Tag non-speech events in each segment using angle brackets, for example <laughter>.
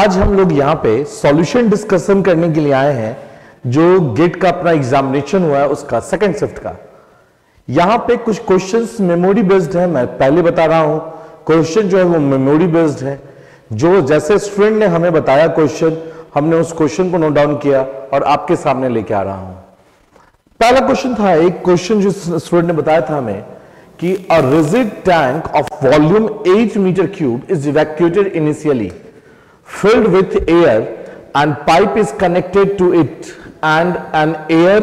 आज हम लोग यहाँ पे सॉल्यूशन डिस्कशन करने के लिए आए हैं, जो गेट का अपना एग्जामिनेशन हुआ है, उसका सेकंड शिफ्ट का। यहाँ पे कुछ क्वेश्चंस मेमोरी बेस्ड है, मैं पहले बता रहा हूँ। क्वेश्चन जो है वो मेमोरी बेस्ड है। जो जैसे स्टूडेंट ने हमें बताया क्वेश्चन हमने उस क्वेश्चन को नोट डाउन किया और आपके सामने लेके आ रहा हूँ। पहला क्वेश्चन था, एक क्वेश्चन जो स्टूडेंट ने बताया था हमें कि a rigid tank of volume 8 metre cube is evacuated initially filled with air and pipe is connected to it. And an air,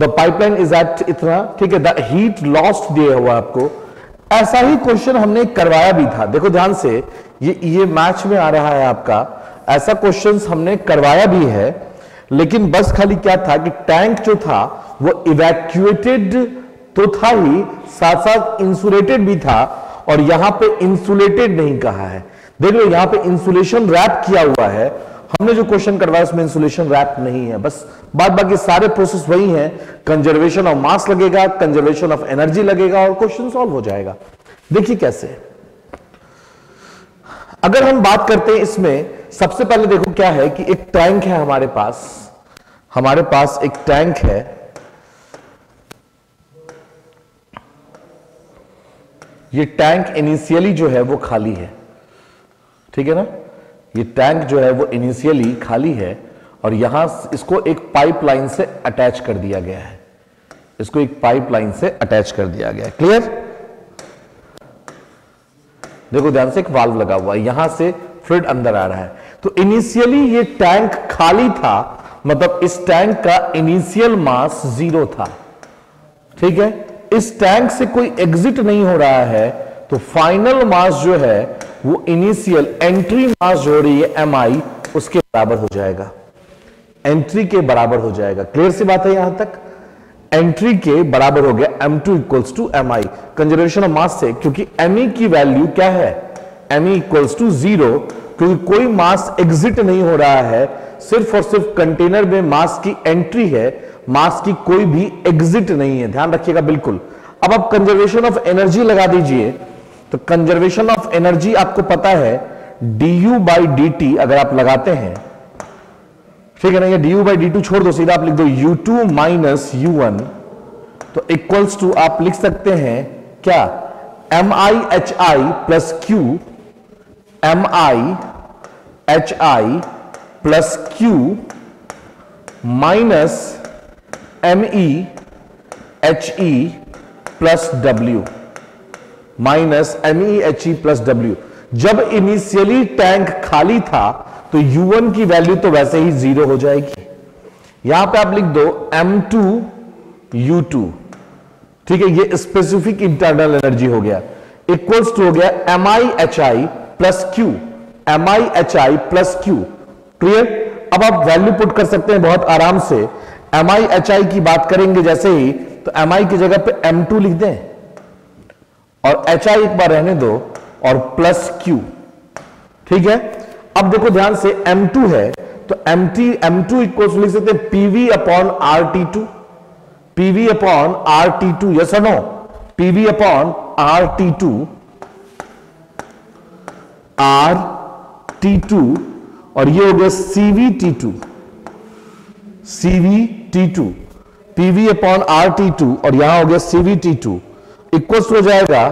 the pipeline is at इतना, ठीक है द हीट लॉस्ट दिया हुआ आपको। ऐसा ही क्वेश्चन हमने करवाया भी था। देखो ध्यान से, ये ये मैच में आ रहा है आपका। ऐसा क्वेश्चंस हमने करवाया भी है। लेकिन बस खाली क्या था कि टैंक जो था, वो इवैक्यूएटेड तो था ही साथ साथ इंसुलेटेड भी था। और यहाँ पे इंसुलेटेड नहीं कहा है। देख लो, यहाँ पे इंसुलेशन रैप किया हुआ है। हमने जो क्वेश्चन करवाया, उसमें इंसुलेशन रैप नहीं है। बस बाद बाकी सारे प्रोसेस वही हैं। कंजर्वेशन ऑफ़ मास लगेगा कंजर्वेशन ऑफ़ एनर्जी लगेगा और क्वेश्चन सॉल्व हो जाएगा। देखिए कैसे। अगर हम बात करते हैं इसमें, सबसे पहले देखो क्या है कि एक टैंक है हमारे पास। हमारे पास एक टैंक है। ये टैंक इनिशियली जो है, वो खाली है। ठीक है ना? ये टैंक जो है वो इनिशियली खाली है और यहाँ इसको एक पाइपलाइन से अटैच कर दिया गया है। इसको एक पाइपलाइन से अटैच कर दिया गया है। क्लियर देखो, ध्यान से एक वाल्व लगा हुआ है। यहाँ से फ्लूइड अंदर आ रहा है। तो इनिशियली ये टैंक खाली था मतलब इस टैंक का इनिशियल मास ज़ीरो था। ठीक है? इस टैंक से कोई एग्जिट नहीं हो रहा है तो फाइनल मास जो है वो इनिशियल एंट्री मास जो हो रही है एम आई उसके बराबर हो जाएगा। एंट्री के बराबर हो जाएगा। क्लियर सी बात है यहाँ तक? एंट्री के बराबर हो गया M two equals to M I conservation of mass से, क्योंकि एम ई की वैल्यू क्या है? M E equals to zero क्योंकि कोई मास एग्जिट नहीं हो रहा है। सिर्फ़ और सिर्फ़ कंटेनर में मास की एंट्री है मास की कोई भी एग्जिट नहीं है। ध्यान रखिएगा बिल्कुल। अब आप कंजर्वेशन ऑफ़ एनर्जी लगा दीजिए। तो कंजर्वेशन ऑफ़ एनर्जी आपको पता है D U by D T अगर आप लगाते हैं, ठीक है ना, ये D U by D two छोड़ दो, सीधा आप लिख दो U two minus U one तो इक्वल्स टू आप लिख सकते हैं क्या? M I H I plus Q M I H I plus Q minus M E H E plus W minus M E H E plus W जब initially tank खाली था तो U1 की वैल्यू तो वैसे ही ज़ीरो हो जाएगी। यहाँ पे आप लिख दो M2 U2 ठीक है, ये स्पेसिफिक इंटरनल एनर्जी हो गया। इक्वल्स टू हो गया M I H I plus Q M I H I plus Q clear अब आप वैल्यू पुट कर सकते हैं बहुत आराम से। एम आई एच आई की बात करेंगे जैसे ही तो एम आई की जगह पे एम टू लिख दें। और एच आई एक बार रहने दो और प्लस क्यू ठीक है? अब देखो ध्यान से एम टू है तो M T M two equal लिख सकते PV upon R T two PV upon R T two yes no PV upon R T two R T two और ये हो गया CV T two CV T two PV upon R T two और यहाँ हो गया CV T two equals हो जाएगा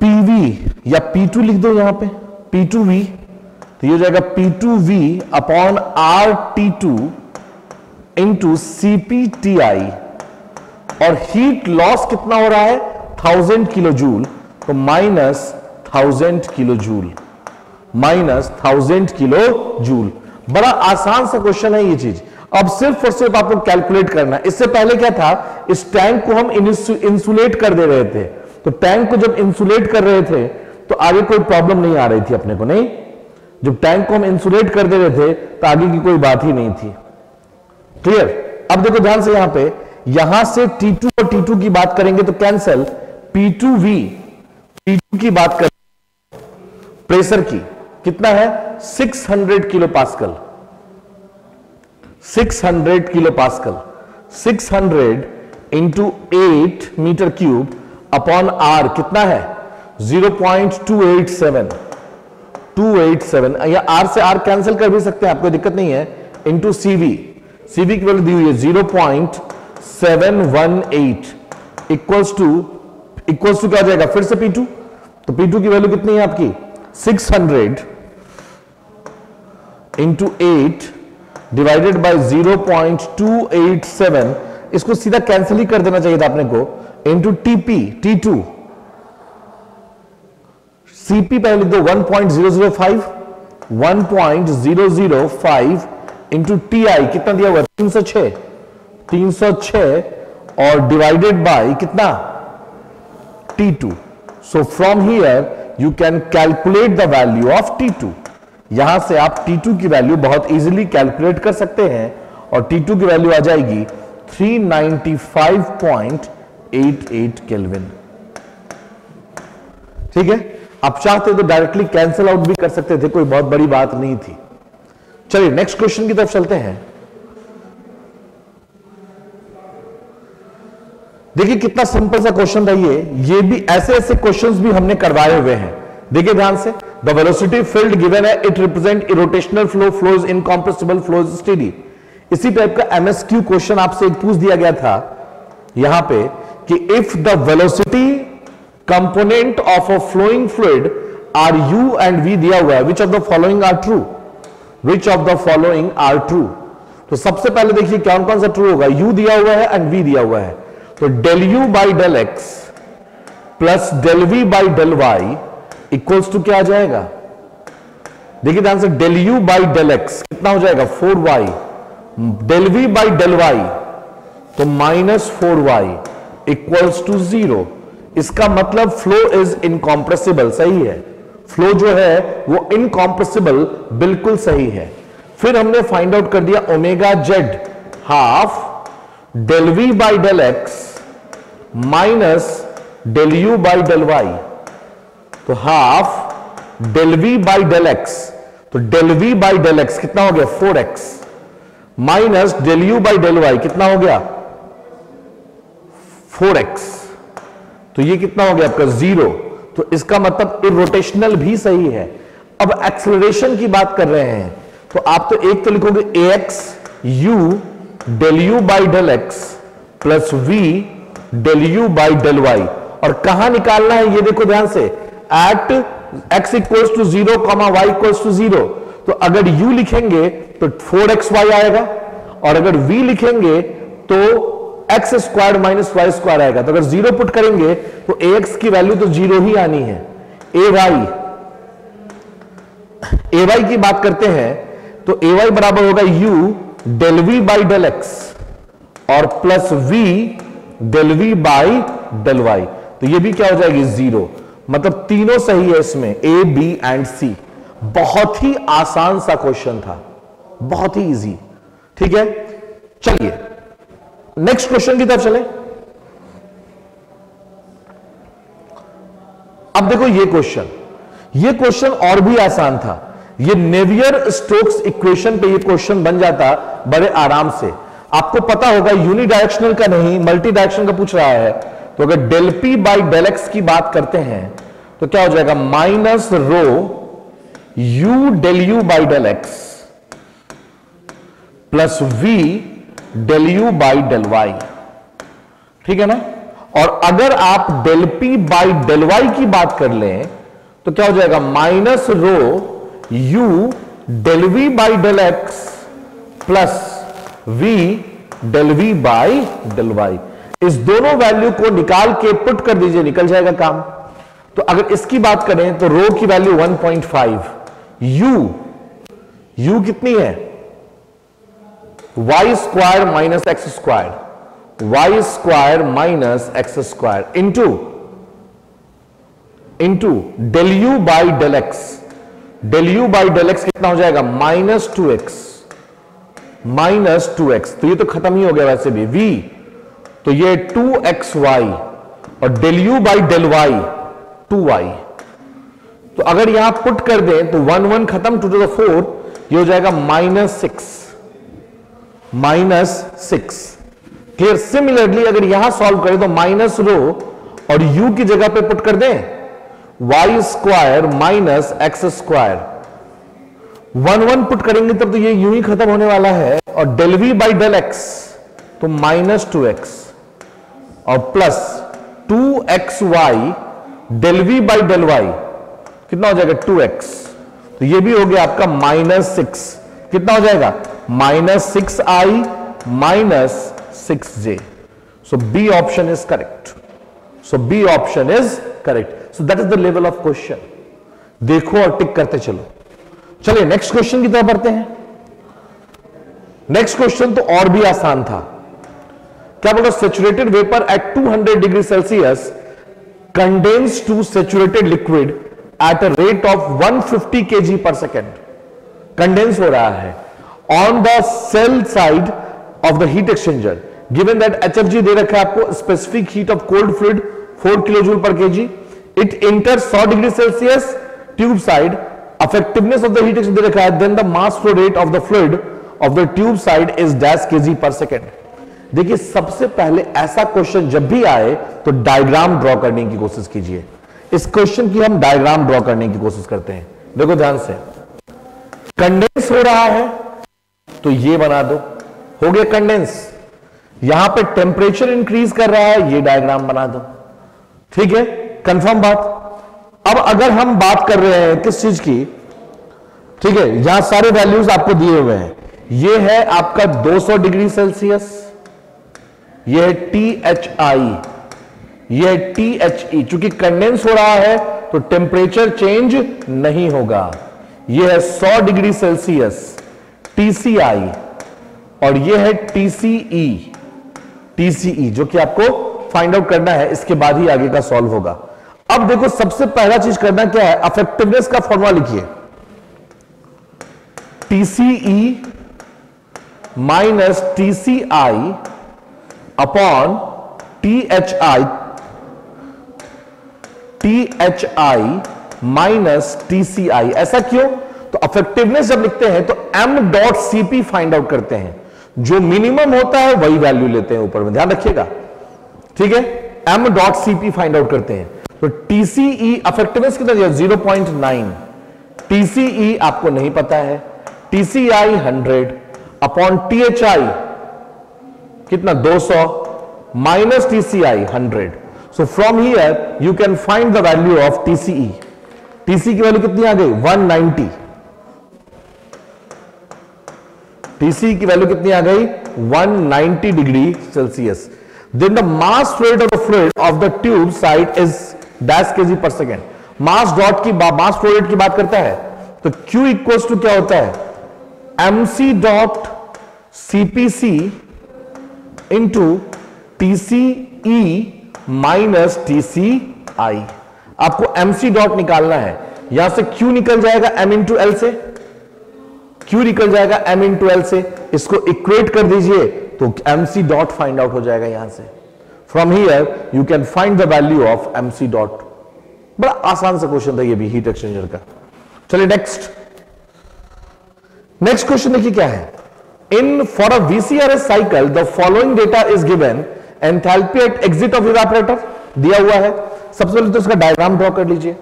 पीवी या पी टू लिख दो यहाँ पे। पी टू वी तो ये हो जाएगा P two V upon R T two into CP T I और हीट लॉस कितना हो रहा है? थाउज़ेंड किलो जूल तो minus thousand kilo joule minus thousand kilo joule बड़ा आसान सा क्वेश्चन है ये चीज़। अब सिर्फ़ और सिर्फ़ आपको कैलकुलेट करना इससे पहले क्या था? इस टैंक को हम इंसुलेट कर दे रहे थे। तो टैंक को जब इंसुलेट कर रहे थे तो आगे कोई प्रॉब्लम नहीं आ रही थी अपने को, नहीं? जब टैंक को हम इंसुलेट कर दे रहे थे तो आगे की कोई बात ही नहीं थी। क्लियर अब देखो ध्यान से यहाँ पे, यहाँ से T2 और T2 की बात करेंगे तो कैंसल P2V P2 की बात कर प्रेशर की। कितना है? 600 kilo pascal 600 kilo pascal 600 into eight metre cube upon R कितना है? 0.287 287 या आर से आर कैंसिल कर भी सकते हैं, आपको दिक्कत नहीं है। इंटू सीवी सीवी की वैल्यू दी हुई है 0.718 इक्वल्स टू इक्वल्स टू क्या आ जाएगा? फिर से P2 तो P2 की वैल्यू कितनी है आपकी? 600 इंटू एट डिवाइडेड बाई 0.287 इसको सीधा कैंसिल ही कर देना चाहिए था अपने को into TP T two CP पहले लिख दो 1.005 1.005 इंटू टी आई कितना दिया हुआ तीन सौ छह. तीन सौ छह और डिवाइडेड बाय कितना? T two so from here you can calculate the value of T two यहाँ से आप टी टू की वैल्यू बहुत इजीली कैलकुलेट कर सकते हैं और टी टू की वैल्यू आ जाएगी 395.88 केल्विन ठीक है? आप चाहते तो डायरेक्टली कैंसिल आउट भी कर सकते थे, कोई बहुत बड़ी बात नहीं थी। चलिए नेक्स्ट क्वेश्चन की तरफ़ चलते हैं। देखिए, कितना सिंपल सा क्वेश्चन था ये। ये भी ऐसे ऐसे क्वेश्चंस भी हमने करवाए हुए हैं। देखिए ध्यान से। द वेलोसिटी फ़ील्ड गिवन है it represent irrotational flow flows incompressible flows steady इसी टाइप का एमएसक्यू क्वेश्चन आपसे एक पूछ दिया गया था, यहाँ पे, कि if the velocity component of a flowing fluid are U and V दिया हुआ है which of the following are true which of the following are true तो सबसे पहले देखिए कौन कौन सा ट्रू होगा यू दिया हुआ है एंड वी दिया हुआ है। तो del U by del X plus del V by del Y equals to क्या आ जाएगा? देखिए ध्यान से del U by del X कितना हो जाएगा? Four Y del V by del Y तो minus four Y equals to zero इसका मतलब फ्लो इज़ इनकॉम्प्रेसिबल सही है? फ्लो जो है, वो इनकॉम्प्रेसिबल बिल्कुल सही है। फिर हमने फाइंड आउट कर दिया omega Z half del V by del X minus del U by del Y तो half del V by del X तो del V by del X कितना हो गया? Four X minus del U by del Y कितना हो गया? Four x तो ये कितना हो गया आपका? ज़ीरो तो इसका मतलब इरोटेशनल भी सही है। अब एक्सलरेशन की बात कर रहे हैं। तो आप तो एक तो लिखोगे A X U del U by del X plus V del U by del Y और कहाँ निकालना है ये देखो ध्यान से। At X equals to zero comma Y equals to zero तो अगर u लिखेंगे तो फोर एक्स वाई आएगा। और अगर v लिखेंगे तो X square minus Y square आएगा। तो अगर ज़ीरो पुट करेंगे तो ए एक्स की वैल्यू तो ज़ीरो ही आनी है। ए वाई ए वाई की बात करते हैं तो ए वाई बराबर होगा U del V by del X और plus V del V by del Y तो ये भी क्या हो जाएगी ज़ीरो मतलब तीनों सही है इसमें ए बी एंड सी बहुत ही आसान सा क्वेश्चन था। बहुत ही इजी ठीक है? चलिए नेक्स्ट क्वेश्चन की तरफ़ चले। अब देखो ये क्वेश्चन ये क्वेश्चन और भी आसान था। ये नेवियर स्टोक्स इक्वेशन पे ये क्वेश्चन बन जाता बड़े आराम से। आपको पता होगा यूनिडायरेक्शनल का नहीं मल्टी डायरेक्शन का पूछ रहा है। तो अगर del P by del X की बात करते हैं तो क्या हो जाएगा? Minus rho U del U by del X plus V del U by del Y ठीक है ना? और अगर आप del P by del Y की बात कर लें तो क्या हो जाएगा? Minus rho U del V by del X plus V del V by del Y इस दोनों वैल्यू को निकाल के पुट कर दीजिए, निकल जाएगा काम। तो अगर इसकी बात करें तो रो की वैल्यू 1.5 यू यू कितनी है? Y square minus X square Y square minus X square into into del U by del X del U by del X कितना हो जाएगा? Minus two X minus two X तो ये तो खत्म ही हो गया वैसे भी। V तो ये टू एक्स वाई और del U by del Y two Y तो अगर यहाँ पुट कर दें तो वन वन खत्म टू टू द फोर ये हो जाएगा minus six minus six clear similarly अगर यहाँ सॉल्व करें तो माइनस रो और यू की जगह पे पुट कर दें Y square minus X square one one put करेंगे, तब तो ये यू ही खत्म होने वाला है, और del V by del X तो माइनस टू एक्स और plus two X Y del V by del Y कितना हो जाएगा टू एक्स तो ये भी हो गया आपका माइनस सिक्स कितना हो जाएगा? Minus six I minus six J so B option is correct so B option is correct so that is the level of question देखो और टिक करते चलो। चलिए नेक्स्ट क्वेश्चन की तरफ़ बढ़ते हैं। नेक्स्ट क्वेश्चन तो और भी आसान था। क्या बोला saturated vapour at 200 degree Celsius condense to saturated liquid at a rate of 150 KG per second condense हो रहा है। On the shell side of the heat exchanger given that जी दे रखा है आपको specific heat of cold fluid 4 kilo joule per KG it enter 100 degree Celsius tube side effectiveness of the heat exchange दे रखा है, then the mass flow rate of the fluid of the tube side is dash kg per second. देखिए, सबसे पहले ऐसा question जब भी आए तो डायग्राम ड्रॉ करने की कोशिश कीजिए। इस क्वेश्चन की हम डायग्राम ड्रॉ करने की कोशिश करते हैं। देखो ध्यान से। कंडेंस हो रहा है तो ये बना दो। हो गया कंडेंस यहाँ पे टेम्परेचर इंक्रीज कर रहा है, ये डायग्राम बना दो। ठीक है? कंफर्म बात। अब अगर हम बात कर रहे हैं किस चीज़ की? ठीक है, यहाँ सारे वैल्यूज़ आपको दिए हुए हैं। ये है आपका 200 डिग्री सेल्सियस। ये है टी एच आई ये है टी एच ई चूँकि कंडेंस हो रहा है तो टेम्परेचर चेंज नहीं होगा। ये है 100 डिग्री सेल्सियस टीसीआई और ये है टीसीई टीसीई जो कि आपको फाइंड आउट करना है, इसके बाद ही आगे का सॉल्व होगा। अब देखो, सबसे पहला चीज़ करना क्या है? अफेक्टिवनेस का फॉर्मुला लिखिए। TCE minus TCI upon T H I T H I minus TCI ऐसा क्यों? तो अफेक्टिवनेस जब लिखते हैं तो M dot CP find out करते हैं। जो मिनिमम होता है, वही वैल्यू लेते हैं ऊपर में। ध्यान रखिएगा। ठीक है? M dot CP find out करते हैं। तो टीसीई अफेक्टिवनेस कितना दिया? 0.9 टीसीई आपको नहीं पता है। टीसीआई 100 अपॉन टीएचआई कितना? 200 सौ minus TCI 100 so from here you can find the value of TCE TC की वैल्यू कितनी आ गई? 190 टीसी की वैल्यू कितनी आ गई? 190 degree Celsius then the mass rate of the fluid of the tube side is dash K G per second mass dot की मास flow rate की बात करता है तो Q इक्वल्स टू क्या होता है? M C dot CPC into TCE minus T C I आपको एमसी डॉट निकालना है। यहाँ से क्यू निकल जाएगा M इंटू एल से। क्यू निकल जाएगा M इंटू एल से। इसको इक्वेट कर दीजिए तो एमसी डॉट फाइंड आउट हो जाएगा यहाँ से। From here you can find the value of MC dot बड़ा आसान सा क्वेश्चन था ये भी हीट एक्सचेंजर का। चलिए नेक्स्ट नेक्स्ट क्वेश्चन देखिए क्या है। In for a VCRS cycle the following data is given enthalpy at exit of evaporator दिया हुआ है। सबसे पहले तो इसका डायग्राम ड्रॉ कर लीजिए।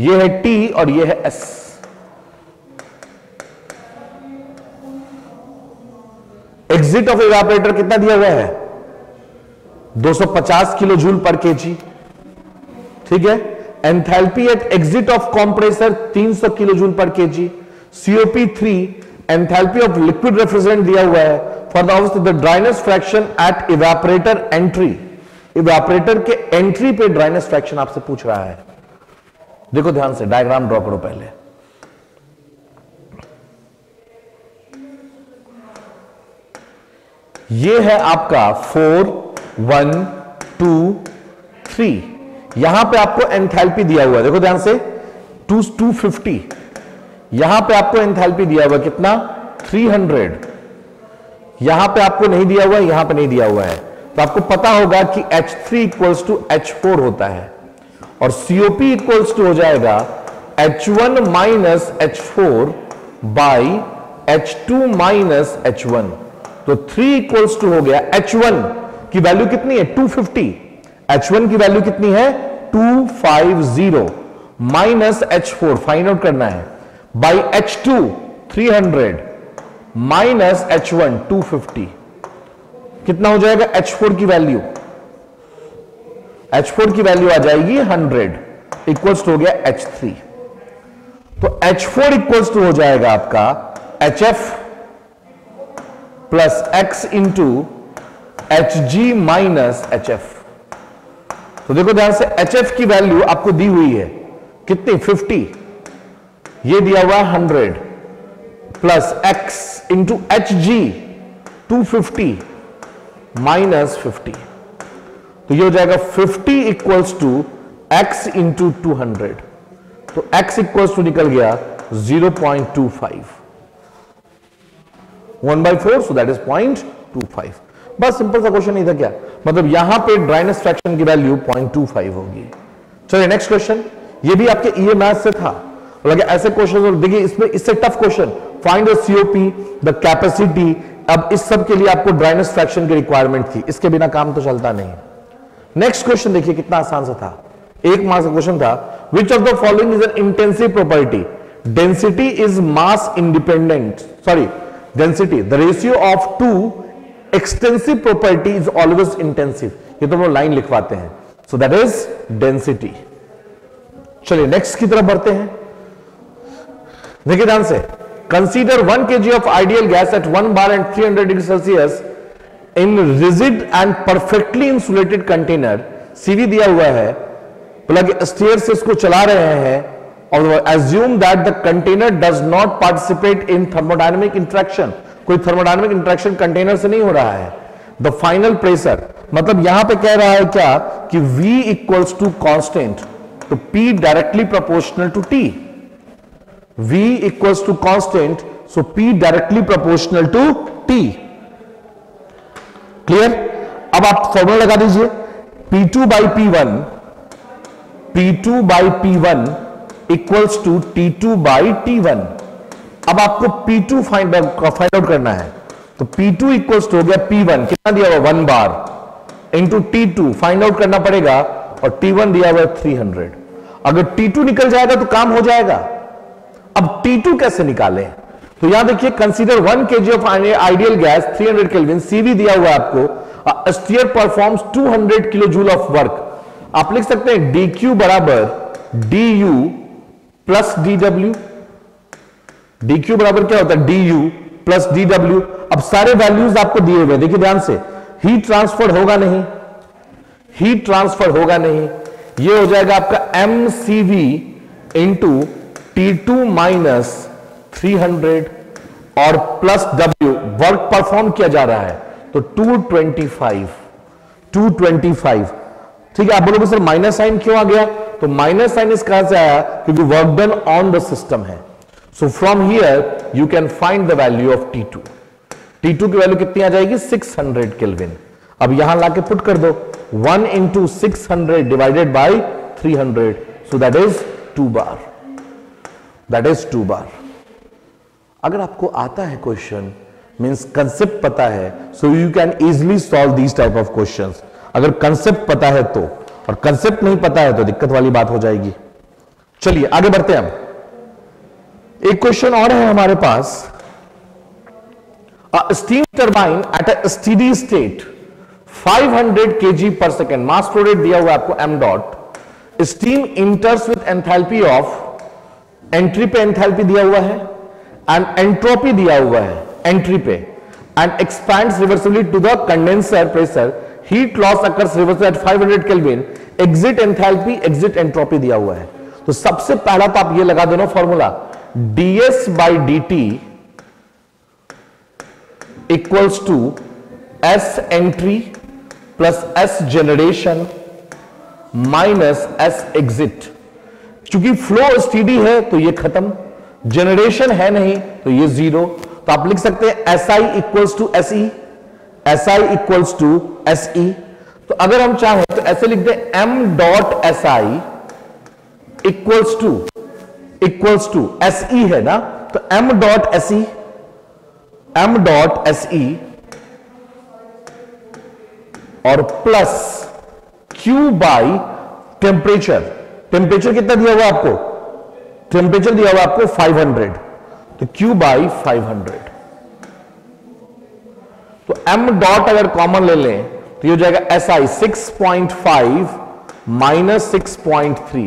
ये है टी और ये है एस एग्जिट ऑफ़ इवेपोरेटर कितना दिया हुआ है? 250 किलो जूल पर केजी ठीक है? Enthalpy at exit of compressor 300 kilo joule per KG COP three enthalpy of liquid refrigerant दिया हुआ है। For the of the dryness fraction at evaporator entry evaporator के एंट्री पे ड्राइनेस फ्रैक्शन आपसे पूछ रहा है। देखो ध्यान से डायग्राम ड्रॉ करो पहले। ये है आपका फोर वन टू थ्री यहाँ पे आपको एंथैल्पी दिया हुआ है। देखो ध्यान से टू टू फिफ्टी यहाँ पे आपको एंथैल्पी दिया हुआ कितना? Three hundred. यहाँ पे आपको नहीं दिया हुआ है यहाँ पे नहीं दिया हुआ है। तो आपको पता होगा कि H3 three equals to H होता है और सीओपी इक्वल्स टू हो जाएगा H1 one minus H four by H two minus H one तो थ्री इक्वल्स टू हो गया H1 की वैल्यू कितनी है? 250 H1 की वैल्यू कितनी है? 250 minus H four find out करना है। Two three hundred minus H one two fifty कितना हो जाएगा एच फोर की वैल्यू एच फोर की वैल्यू आ जाएगी हंड्रेड इक्वल्स टू हो गया एच थ्री तो एच फोर इक्वल्स टू हो जाएगा आपका H F plus X into H G minus H F तो देखो ध्यान से एच एफ़ की वैल्यू आपको दी हुई है। कितनी? 50 ये दिया हुआ है 100 plus X into H G two fifty minus fifty. तो ये हो जाएगा 50 equals to X into two hundred. तो x इक्वल्स टू निकल गया 0.25 one by four so that is point two five बस सिंपल सा क्वेश्चन नहीं था क्या? मतलब यहाँ पे ड्राइनेस फ्रैक्शन की वैल्यू पॉइंट टू फाइव होगी। चलिए नेक्स्ट क्वेश्चन ये भी आपके ई से था। लगे ऐसे क्वेश्चन और देखिए इसमें, इससे tough question find COP the capacity अब इस सब के लिए आपको ड्राइनेस फ्रैक्शन की रिक्वायरमेंट थी। इसके बिना काम तो चलता नहीं। नेक्स्ट क्वेश्चन देखिए, कितना आसान सा था। एक मार्क्स का क्वेश्चन था which of the following is an intensive property density is mass independent sorry density the ratio of two extensive property is always intensive ये तो हम लाइन लिखवाते हैं। सो दैट इज़ डेंसिटी चलिए नेक्स्ट की तरफ़ बढ़ते हैं। देखिए ध्यान से consider one K G of ideal gas at one bar and three hundred degree Celsius in rigid and perfectly insulated container CV दिया हुआ है प्लग स्टेयर से इसको चला रहे हैं, और assume that the container does not participate in thermodynamic interaction कोई थर्मोडाइनमिक इंट्रैक्शन कंटेनर से नहीं हो रहा है. द फाइनल प्रेशर मतलब यहाँ पे कह रहा है क्या? कि V इक्वल्स टू कांस्टेंट तो P directly proportional to T. V equals to constant so P directly proportional to T. Clear अब आप फॉर्मूला लगा दीजिए। P2 two by P one P two by P one equals to T two by T one अब आपको P2 find find out करना है। तो P2 two equals to हो गया P1 कितना दिया हुआ? One bar into T two find out करना पड़ेगा। और T1 दिया हुआ 300 अगर T2 निकल जाएगा तो काम हो जाएगा। अब T2 कैसे निकाले? तो यहाँ देखिए consider one K G of ideal gas 300 hundred kelvin CV दिया हुआ है आपको। Stirrer performs 200 kilo joule of work आप लिख सकते हैं डी क्यू बराबर D U plus D W D Q बराबर क्या होता है? D U plus D W अब सारे वैल्यूज़ आपको दिए हुए देखिए ध्यान से हीट ट्रांसफ़र होगा नहीं। हीट ट्रांसफ़र होगा नहीं। ये हो जाएगा आपका M C V into T two minus three hundred और प्लस डब्ल्यू वर्क परफॉर्म किया जा रहा है तो 225 225 ठीक है, आप बोलोगे, सर माइनस साइन क्यों आ गया? तो माइनस साइन इस कहाँ से आया? क्योंकि work done on the system है। So from here you can find the value of T two T two की वैल्यू कितनी आ जाएगी? सिक्स हंड्रेड केल्विन अब यहाँ लाके पुट कर दो। One into six hundred divided by three hundred so that is two bar that is two bar अगर आपको आता है क्वेश्चन मीन्स कंसेप्ट पता है so you can easily solve these type of question अगर कंसेप्ट पता है तो और कंसेप्ट नहीं पता है तो दिक्कत वाली बात हो जाएगी। चलिए, आगे बढ़ते हैं हम। एक क्वेश्चन और है हमारे पास। Steam turbine at a steady state 500 KG per second mass flow rate दिया हुआ आपको M dot steam enters with enthalpy of entry पे एंथैल्पी दिया हुआ है एंड एंट्रोपी दिया हुआ है एंट्री पे and expands reversibly to the condenser pressure heat loss occurs reversal at 500 kelvin. Exit enthalpy, exit entropy दिया हुआ है। तो सबसे पहला तो आप ये लगा देना formula. ds by dt equals to s entry plus s generation minus S exit क्योंकि फ्लो स्टीडी है तो ये खत्म। जनरेशन है नहीं तो ये ज़ीरो तो आप लिख सकते हैं S I equals to S E S I equals to S E तो अगर हम चाहें तो ऐसे लिख दें M dot S I equals to equals to S E है ना? तो M dot S E M dot S E और plus Q by temperature temperature कितना दिया हुआ आपको? टेम्परेचर दिया हुआ आपको 500 तो Q बाई 500 तो m डॉट अगर कॉमन ले लें तो ये हो जाएगा S I six point five minus six point three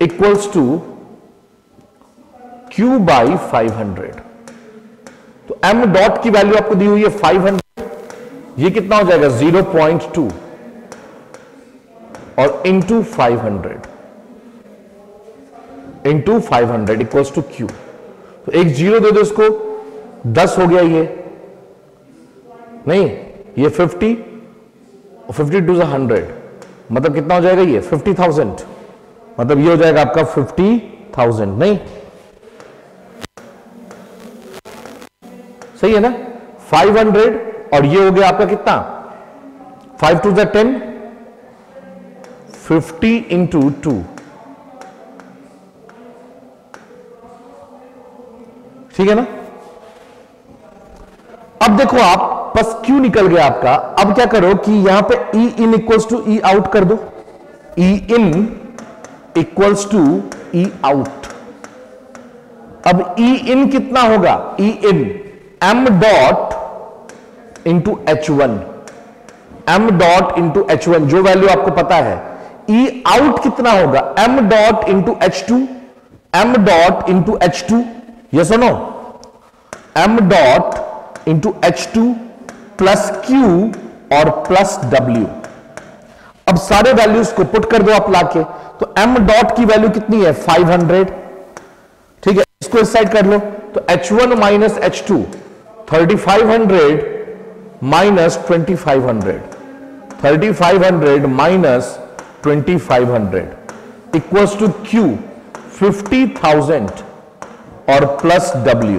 equals to Q by five hundred तो m डॉट की वैल्यू आपको दी हुई है 500 ये कितना हो जाएगा? 0.2 और into five hundred into five hundred equals to Q तो एक ज़ीरो दे दो इसको, दस हो गया ये। नहीं, ये फिफ्टी फिफ्टी टू हंड्रेड मतलब कितना हो जाएगा ये? फिफ्टी थाउज़ेंड मतलब ये हो जाएगा आपका फिफ्टी थाउज़ेंड नहीं। सही है ना? फाइव हंड्रेड और ये हो गया आपका कितना? फाइव टू ज टेन फिफ्टी इंटू टू ठीक है ना? अब देखो आप, बस क्यू निकल गया आपका? अब क्या करो कि यहाँ पे E in equals to E out कर दो। E in equals to E out अब ई इन कितना होगा? E in M dot into H one M dot into H one जो वैल्यू आपको पता है। ई e आउट कितना होगा? M dot into H two M dot into H two ये सुनो M dot into H two plus Q और plus W अब सारे वैल्यूज़ को पुट कर दो आप लाके। तो एम डॉट की वैल्यू कितनी है? 500 ठीक है? इसको इस साइड कर लो। तो H one minus H two thirty five hundred minus twenty five hundred thirty five hundred minus twenty five hundred equals to Q fifty thousand और प्लस डब्ल्यू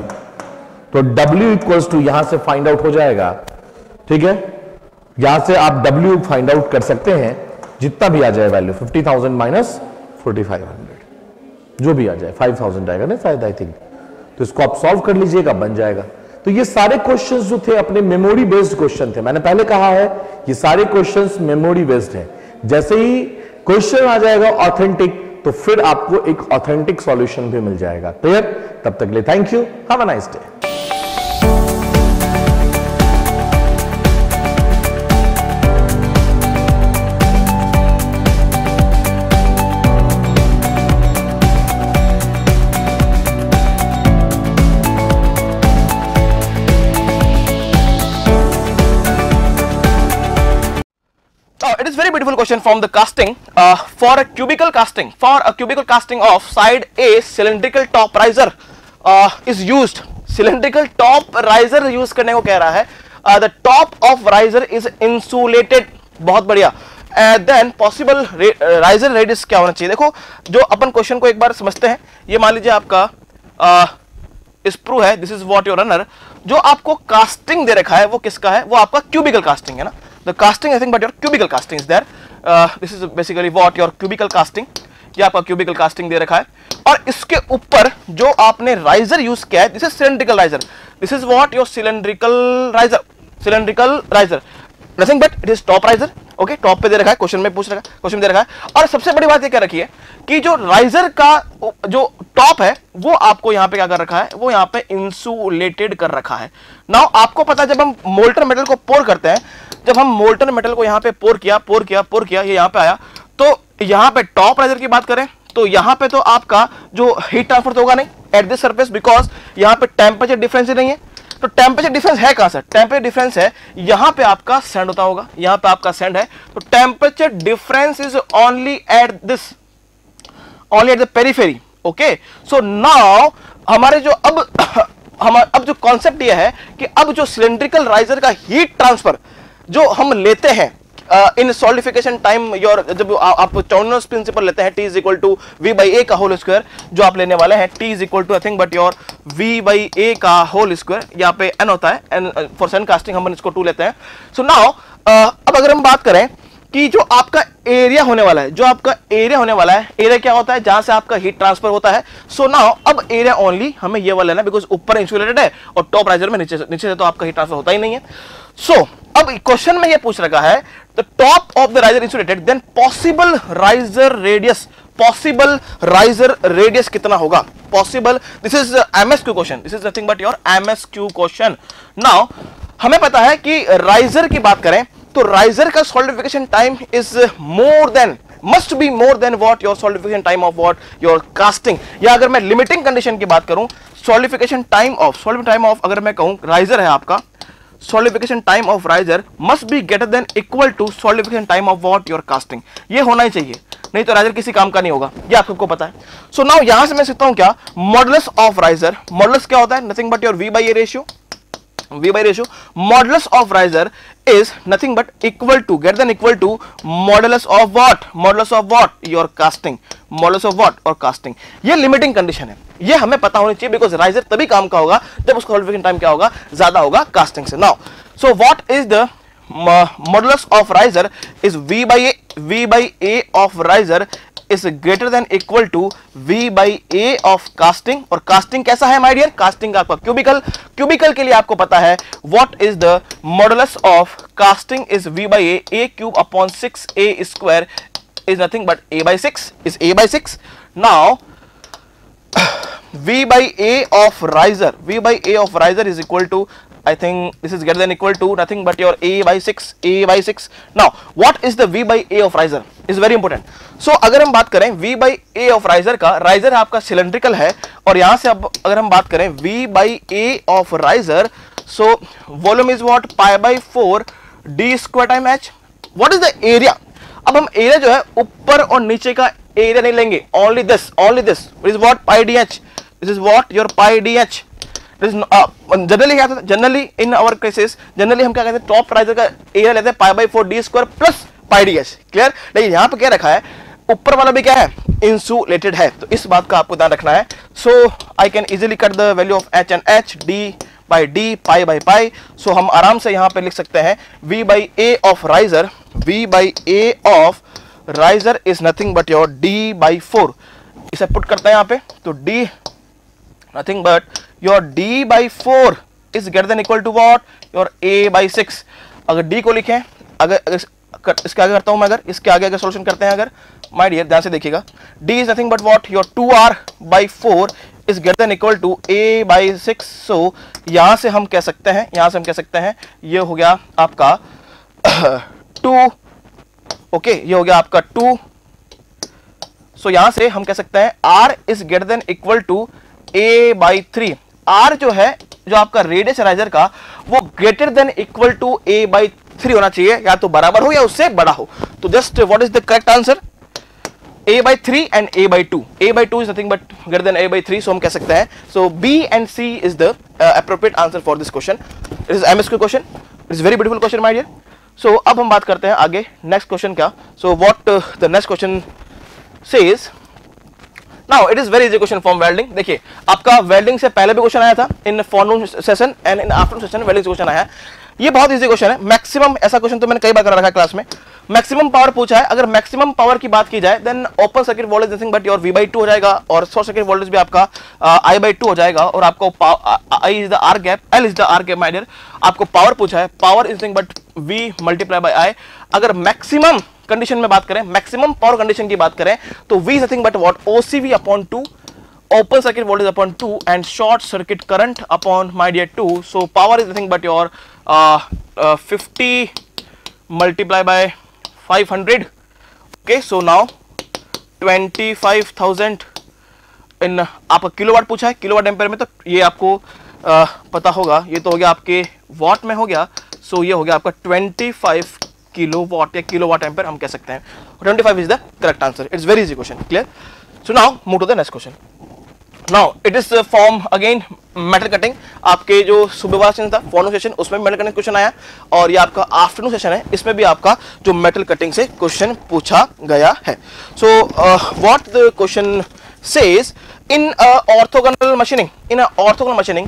तो डब्ल्यू इक्वल्स टू यहाँ से फाइंड आउट हो जाएगा। ठीक है? यहाँ से आप डब्ल्यू फाइंड आउट कर सकते हैं। जितना भी आ जाए value fifty thousand minus forty जो भी आ जाए फाइव थाउज़ेंड आएगा ना शायद आई थिंक तो इसको आप सॉल्व कर लीजिएगा, बन जाएगा। तो ये सारे क्वेश्चंस जो थे अपने मेमोरी बेस्ड क्वेश्चन थे। मैंने पहले कहा है, ये सारे क्वेश्चन मेमोरी बेस्ड है। जैसे ही क्वेश्चन आ जाएगा ऑथेंटिक तो फिर आपको एक ऑथेंटिक सॉल्यूशन भी मिल जाएगा। क्लियर तब तक ले thank you have a nice day beautiful question from the casting uh, for a cubical casting for a cubical casting of side A cylindrical top riser uh, is used cylindrical top riser use करने को कह रहा है uh, the top of riser is insulated बहुत बढ़िया then possible riser radius क्या होना चाहिए देखो जो अपन क्वेश्चन को एक बार समझते हैं ये मान लीजिए आपका स्प्रू uh, है this is what your runner जो आपको कास्टिंग दे रखा है वो किसका है वो आपका क्यूबिकल कास्टिंग है ना the casting I think but your cubical casting is there. Uh, this is basically what your cubical casting ये आपका क्यूबिकल कास्टिंग दे रखा है। और इसके ऊपर जो आपने राइजर यूज़ किया है this is cylindrical riser this is what your cylindrical riser cylindrical riser nothing but it is top riser okay top पे दे रखा है क्वेश्चन में पूछ रखा है क्वेश्चन दे रखा है। और सबसे बड़ी बात ये क्या रखी है कि जो राइजर का जो टॉप है वो आपको यहाँ पे क्या कर रखा है? वो यहाँ पे इंसुलेटेड कर रखा है। नाउ आपको पता है जब हम मोल्टर मेटल को पोर करते हैं जब हम मोल्टन मेटल को यहाँ पे पोर किया पोर किया पोर किया, ये यहाँ पे आया तो यहाँ पे टॉप राइजर की बात करें तो यहाँ पे तो आपका जो हीट ट्रांसफ़र तो होगा नहीं एट दिस सरफेस बिकॉज़ यहाँ पे टेम्परेचर डिफरेंस ही नहीं है। तो टेम्परेचर डिफरेंस है कहाँ से? टेम्परेचर डिफरेंस है, यहाँ पे आपका सेंड होता होगा, यहाँ पे आपका सेंड है तो temperature difference is only at this only at the periphery okay so now हमारे जो अब, <coughs> हम, अब जो कॉन्सेप्ट ये है कि अब जो सिलेंड्रिकल राइजर का हीट ट्रांसफ़र जो हम लेते हैं इन सॉलिफिकेशन टाइम योर जब आप चौनस प्रिंसिपल लेते हैं T is equal to V by A का होल स्क्वायर जो आप लेने वाले हैं T is equal to I think but your V by A का होल स्क्वायर यहाँ पे एन होता है एन फॉर सन कास्टिंग हम इसको टू लेते हैं। सो so नाउ अब अगर हम बात करें कि जो आपका एरिया होने वाला है, जो आपका एरिया होने वाला है एरिया क्या होता है, जहाँ से आपका हीट ट्रांसफ़र होता है। सो so नाउ अब एरिया ओनली हमें ये वाला लेना बिकॉज़ ऊपर इंसुलेटेड है, और टॉप राइजर में नीचे नीचे से तो आपका हीट ट्रांसफ़र होता ही नहीं है। सो अब क्वेश्चन में ये पूछ रखा है the top of the riser insulated then possible riser radius possible riser radius कितना होगा? Possible this is MSQ question this is nothing but your MSQ question now हमें पता है कि राइजर की बात करें तो राइजर का solidification time is more than must be more than what your solidification time of what your casting या अगर मैं लिमिटिंग कंडीशन की बात करूँ solidification time of solid time of अगर मैं कहूँ राइजर है आपका solidification time of riser must be greater than equal to solidification time of what your casting ये होना ही चाहिए। नहीं तो राइजर किसी काम का नहीं होगा। ये आप सबको पता है। सो so नाउ यहाँ से मैं सीखता हूँ क्या? मॉडल्स ऑफ़ राइजर मॉडल्स क्या होता है? Nothing but your V by A ratio v by ratio modulus of riser is nothing but equal to greater than equal to modulus of what modulus of what your casting modulus of what और casting ये limiting condition है ये हमें पता होनी चाहिए because riser तभी काम का होगा जब उसका qualification time क्या होगा ज़्यादा होगा casting से now so what is the modulus of riser is v by a v by a of riser is greater than equal to V by A of casting और कास्टिंग कैसा है my dear casting आपका cubical cubical के लिए आपको पता है what is the modulus of casting is V by A A cube upon six A square is nothing but a by 6 is a by 6 now, <clears throat> v by a of riser, v by a of riser is equal to I think this is greater than equal to nothing but your a by 6 a by 6 now what is the v by a of riser is very important so अगर हम बात करें v by a of riser का riser आपका cylindrical है और यहाँ से अब अगर हम बात करें v by a of riser so volume is what pi by 4 d square time h what is the area अब हम एरिया जो है ऊपर और नीचे का एरिया नहीं लेंगे only this only this is what pi D H this is what your pi D H generally क्या generally in our cases generally हम क्या कहते हैं? टॉप राइजर का एरिया लेते हैं pi by four D square plus pi D H clear लेकिन यहाँ पे क्या रखा है? ऊपर वाला भी क्या है? इंसुलेटेड है. तो इस बात का आपको ध्यान रखना है। So I can easily cut the value of H and H D by D pi by pi so हम आराम से यहाँ पे लिख सकते हैं। V by A of riser v by A of riser is nothing but your d by four इसे put करते हैं यहाँ पे। तो D nothing but your d by four is greater than equal to what your a by six अगर d को लिखें अगर, अगर इसके आगे करता हूँ मैं अगर इसके आगे अगर सोल्यूशन करते हैं अगर माई डियर ध्यान से देखिएगा। d is nothing but what your 2r R by four is greater than equal to A by six so यहाँ से हम कह सकते हैं यहाँ से हम कह सकते हैं ये हो गया आपका <coughs> 2, ओके okay, ये हो गया आपका 2, सो so, यहाँ से हम कह सकते हैं r is greater than equal to a by three R जो है, जो आपका रेडियस राइजर का, वो greater than equal to A by three होना चाहिए, या तो बराबर हो या उससे बड़ा हो। तो just what is the correct answer A by three and A by two A by two is nothing but greater than A by three so हम कह सकते हैं। So B and C is the appropriate answer for this question it is M question it is very beautiful question my dear so अब हम बात करते हैं आगे नेक्स्ट क्वेश्चन का। So what the next question से now it is very easy question from welding देखिए, आपका वेल्डिंग से पहले भी क्वेश्चन आया था in forenoon session and in afternoon session welding question आया ये बहुत इजी क्वेश्चन है। मैक्सिमम ऐसा क्वेश्चन तो मैंने कई बार करा रखा है क्लास में। मैक्सिमम पावर पूछा है। अगर मैक्सिमम पावर की बात की जाए then open circuit voltage nothing but your V by two हो जाएगा और शॉर्ट सर्किट वोल्टेज भी आपका आई बाई टू हो जाएगा और आपको I is the R gap L is the R gap my dear आपको पावर पूछा है। Power is nothing but V multiply by I अगर मैक्सिमम कंडीशन में बात करें मैक्सिमम पावर कंडीशन की बात करें तो V nothing but what OCV upon two open circuit voltage upon two and short circuit current upon my dear two so power is nothing but your fifty multiply by five hundred okay so now twenty five thousand in आपका kilo watt पूछा है kilo watt ampere में तो ये आपको uh, पता होगा, ये तो हो गया आपके वॉट में हो गया सो so ये हो गया आपका ट्वेंटी फाइव किलो वॉट या किलो वॉट एम्पेयर हम कह सकते हैं। 25 is the correct answer it's very easy question clear so now move to the next question now it is from again metal cutting आपके जो सुबह वाला सेशन था फॉर्नो सेशन उसमें मेटल कटिंग क्वेश्चन आया। और ये आपका आफ्टरनून सेशन है। इसमें भी आपका जो मेटल कटिंग से क्वेश्चन पूछा गया है। So what the question says in orthogonal machining in orthogonal machining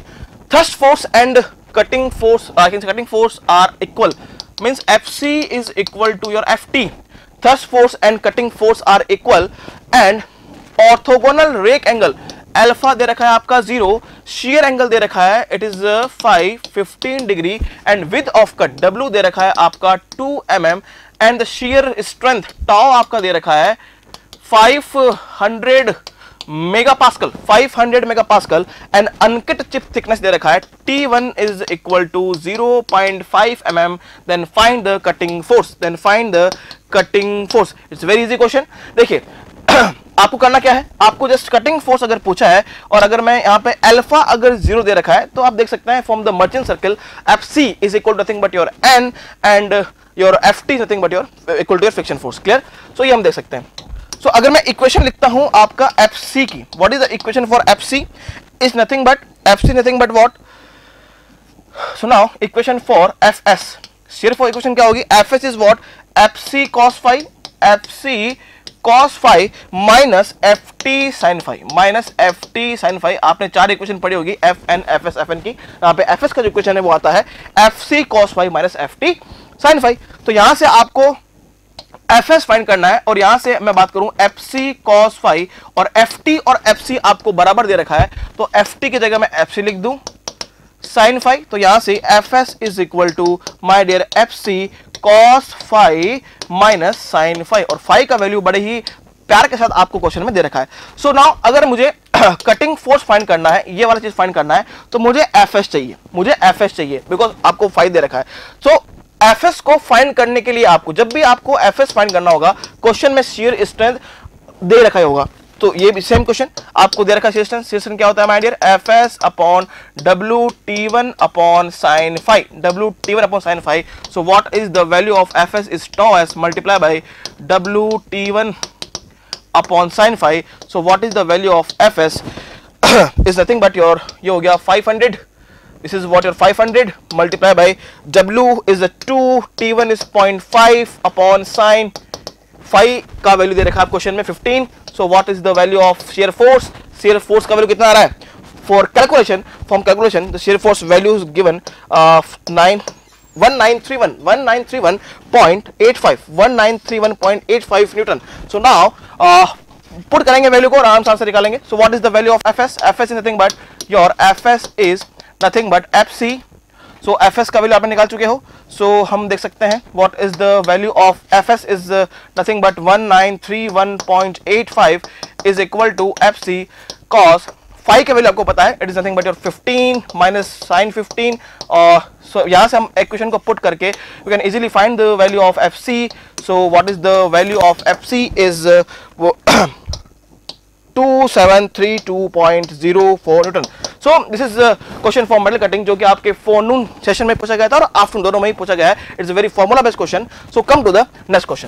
thrust force and cutting force cutting force are equal means fc is equal to your ft thrust force and cutting force are equal and orthogonal rake angle. Alpha दे रखा है आपका zero shear angle दे रखा है it is five fifteen degree and width of cut W दे रखा है आपका two m m and the shear strength tau आपका दे रखा है 500 megapascal 500 megapascal and uncut chip thickness दे रखा है। T1 is equal to 0.5 mm then find the cutting force then find the cutting force it's very easy question देखिए, <clears throat> आपको करना क्या है? आपको जस्ट कटिंग फोर्स अगर पूछा है, और अगर मैं यहाँ पे अल्फ़ा अगर ज़ीरो दे रखा है तो आप देख सकते हैं from the merchant circle F C is equal to nothing but your N and your F T nothing but your equal to your friction force clear so ये हम देख सकते हैं। सो अगर मैं इक्वेशन लिखता हूँ आपका एफ़ सी की what is the equation for F C is nothing but F C nothing but what so now equation for F S सिर्फ़ इक्वेशन क्या होगी? F S is what F C cos five F C cos five minus F T sine five minus F T sine five आपने चार equation पढ़ी होगी F N F S F N की। यहाँ पे एफ़ एस का जो equation है वो आता है F C cos five minus F T sine five तो यहाँ से आपको एफ़ एस फाइंड करना है और यहाँ से मैं बात करूँ एफ़ सी कॉस फाइव और एफ़ टी और एफ़ सी आपको बराबर दे रखा है तो एफ़ टी की जगह मैं एफ़ सी लिख दूँ। साइन फाइव तो यहाँ से F S is equal to my dear F C cos five minus sine five और फाइव का वैल्यू बड़े ही प्यार के साथ आपको क्वेश्चन में दे रखा है। सो so नाउ अगर मुझे कटिंग फोर्स फाइंड करना है ये वाला चीज़ फाइंड करना है तो मुझे एफ़ एस चाहिए मुझे एफ़ एस चाहिए बिकॉज़ आपको फाइव दे रखा है। सो so, एफएस को फाइंड करने के लिए आपको, जब भी आपको एफएस फाइंड करना होगा क्वेश्चन में शेयर स्ट्रेंथ दे रखा होगा। तो ये भी सेम क्वेश्चन आपको दे रखा शेयर स्ट्रेंथ शेयर क्या होता है my dear F S upon W T one upon sine five W T one upon sine five so what is the value of F S is tau S multiply by W T one upon sine five so what is the value of F S is nothing but your ये हो गया five hundred this is what your 500 multiply by w is a 2 t1 is 0.5 upon sine phi का value दे रखा है question में 15 so what is the value of shear force shear force का value कितना आ रहा है for calculation from calculation the shear force value is given uh, 9 1931 1931.85 1931.85 newton so now put करेंगे वैल्यू को आराम से आंसर निकालेंगे so what is the value of F S F S is nothing but your F S is nothing but F C so F S का value आपने निकाल चुके हो। सो so, हम देख सकते हैं what is the value of F S is nothing but one nine three one point eight five is equal to F C cos five का वैल्यू आपको पता है। It is nothing but your 15 minus sine 15 और so यहाँ से हम equation को put करके you can easily find the value of F C so what is the value of F C is 2732.04 newton so this is question for metal cutting जो कि आपके फोरनून session में पूछा गया था और आफ्टरनून दोनों में ही पूछा गया है. It's very formula based question so come to the next question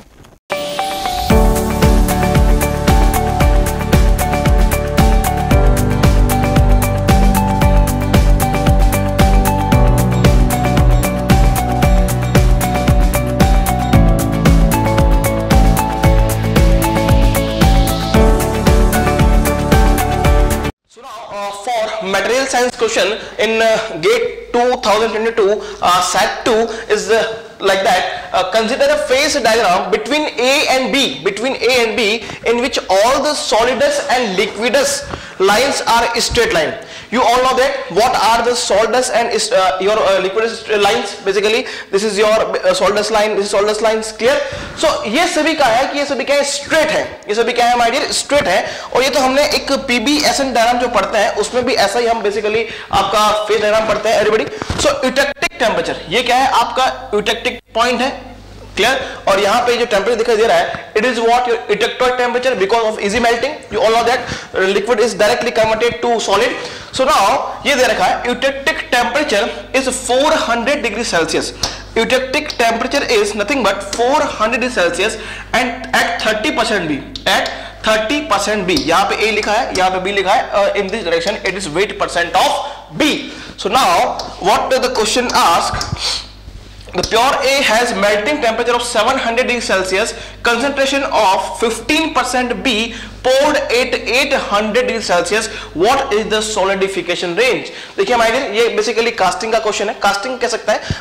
material science question in uh, gate 2022 uh, set 2 is uh, like that. Uh, consider a phase diagram between a and b between a and b in which all the solidus and liquidus lines are straight line you all know that what are the solidus and is, uh, your uh, liquidus lines basically this is your uh, solidus line this is solidus lines clear so ये सभी का है कि ये सभी क्या है straight है ये सभी क्या है my dear straight है और ये तो हमने एक PBSN डायग्राम जो पढ़ते हैं उसमें भी ऐसा ही हम बेसिकली आपका फ़ेज़ डायग्राम पढ़ते हैं एवरीबॉडी सो यूटेक्टिक टेम्परेचर ये क्या है आपका यूटेक्टिक पॉइंट है क्लियर और यहाँ पे जो टेम्परेचर दिखाई दे रहा है it is what your eutectoid temperature because of easy melting you all know that liquid is directly converted to solid so now ये दे रखा है eutectic temperature is 400 degree Celsius eutectic temperature is nothing but 400 degree Celsius and at 30 percent B at 30 percent B यहाँ पे A लिखा है, यहाँ पे बी लिखा है in this direction it is weight percent of B so now what the question ask The pure A has melting temperature of 700 degrees Celsius, concentration of 15% B poured at 800 degree Celsius what is the solidification range देखिए dear ये basically casting का question है casting कह सकता है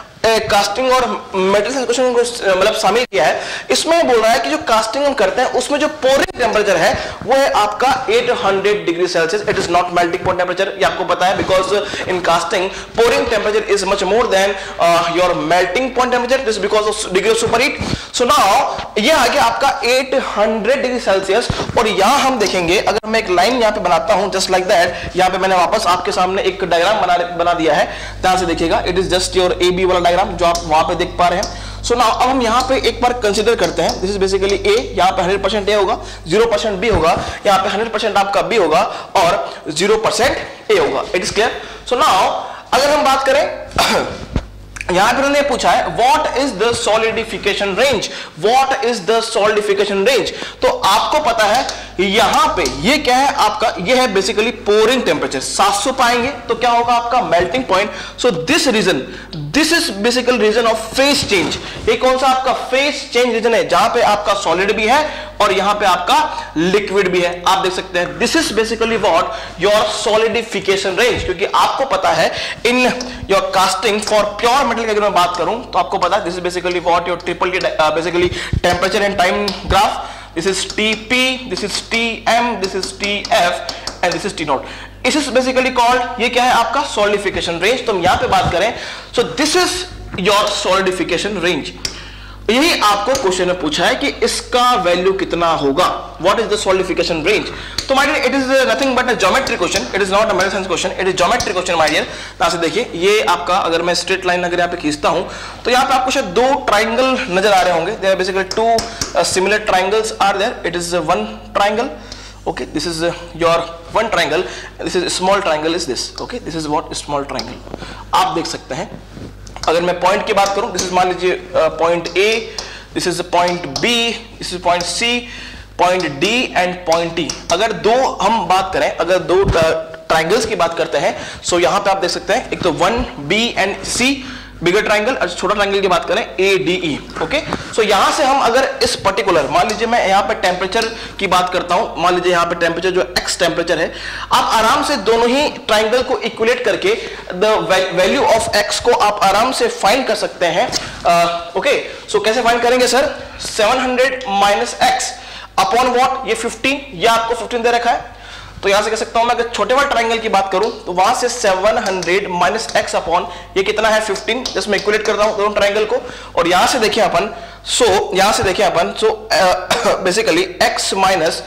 casting और metal question को मतलब शामिल किया है। इसमें बोल रहा है कि जो कास्टिंग हम करते हैं, उसमें जो पोरिंग टेम्परेचर है, वो है आपका 800 degree Celsius it is not melting point temperature ये आपको पता है because in casting pouring temperature is much more than your melting point temperature this because of degree of superheat so now ये आ गया आपका 800 डिग्री सेल्सियस और यहाँ हम देखेंगे, अगर मैं एक लाइन यहाँ पे बनाता हूँ जस्ट लाइक दैट यहाँ पे मैंने वापस आपके सामने एक डायग्राम बना बना दिया है। ध्यान से देखिएगा it is just your A B वाला जो आप वहाँ पे देख पा रहे हैं। सो so नाउ अब हम यहाँ पे एक बार कंसिडर करते हैं। दिस इज़ बेसिकली ए यहाँ पे 100 परसेंट ए होगा 0 परसेंट बी होगा, यहाँ पे 100 परसेंट आपका बी होगा और 0 परसेंट ए होगा। It is clear so now अगर हम बात करें यहाँ पर उन्होंने पूछा है what is the solidification range what is the solidification range तो आपको पता है, यहाँ पे ये क्या है, आपका, ये है बेसिकली पोरिंग टेम्परेचर 700 पाएँगे तो क्या होगा आपका? Melting point so this region this is basically region of phase change ये कौन सा आपका फेस चेंज रीजन है? जहाँ पे आपका सॉलिड भी है और यहाँ पे आपका लिक्विड भी है। आप देख सकते हैं this is basically what your solidification range क्योंकि आपको पता है in your casting for pure fundamental की अगर मैं बात करूँ तो आपको पता this is basically what your triple basically temperature and time graph this is T P this is T M this is T F and this is T not इस is basically called ये क्या है आपका? Solidification range तो हम यहाँ पर बात करें so this is your solidification range यही आपको क्वेश्चन में पूछा है कि इसका वैल्यू कितना होगा? What is the solidification range तो my dear it is nothing but a geometry question it is not a science question it is geometry question my dear यहाँ से देखिए ये आपका अगर मैं स्ट्रेट लाइन अगर यहाँ पे खींचता हूँ तो यहाँ पे आपको शायद दो ट्रायंगल नज़र आ रहे होंगे। There basically two similar triangles are there it is one okay this is uh, your one triangle. This is small triangle is this. Okay this is what small triangle. आप देख सकते हैं। अगर मैं पॉइंट की बात करूँ दिस इज़ मान लीजिए point A this is point B this is point C point D and point T अगर दो हम बात करें, अगर दो ट्राइंगल्स की बात करते हैं सो so यहाँ पे आप देख सकते हैं, एक तो one B and C bigger triangle और छोटा ट्राइंगल की बात करें ए डी ई ओके सो यहाँ से हम अगर इस पर्टिकुलर मान लीजिए मैं यहाँ पे टेम्परेचर की बात करता हूँ, मान लीजिए यहाँ पे टेम्परेचर जो एक्स टेम्परेचर है, आप आराम से दोनों ही ट्राइंगल को इक्वलेट करके द वैल्यू ऑफ़ एक्स को आप आराम से फाइंड कर सकते हैं ओके सो कैसे फाइंड करेंगे sir seven hundred minus X upon what ये फिफ्टीन या आपको 15 दे रखा है। तो यहाँ से कह सकता हूँ मैं, अगर छोटे वाले ट्राइंगल की बात करूँ तो वहाँ से 700 हंड्रेड माइनस एक्स अपॉन ये कितना है 15 जस्ट मैं इक्वलेट करता हूँ दोनों ट्राइंगल को, और यहाँ से देखिए अपन सो यहाँ से देखिए अपन so basically X minus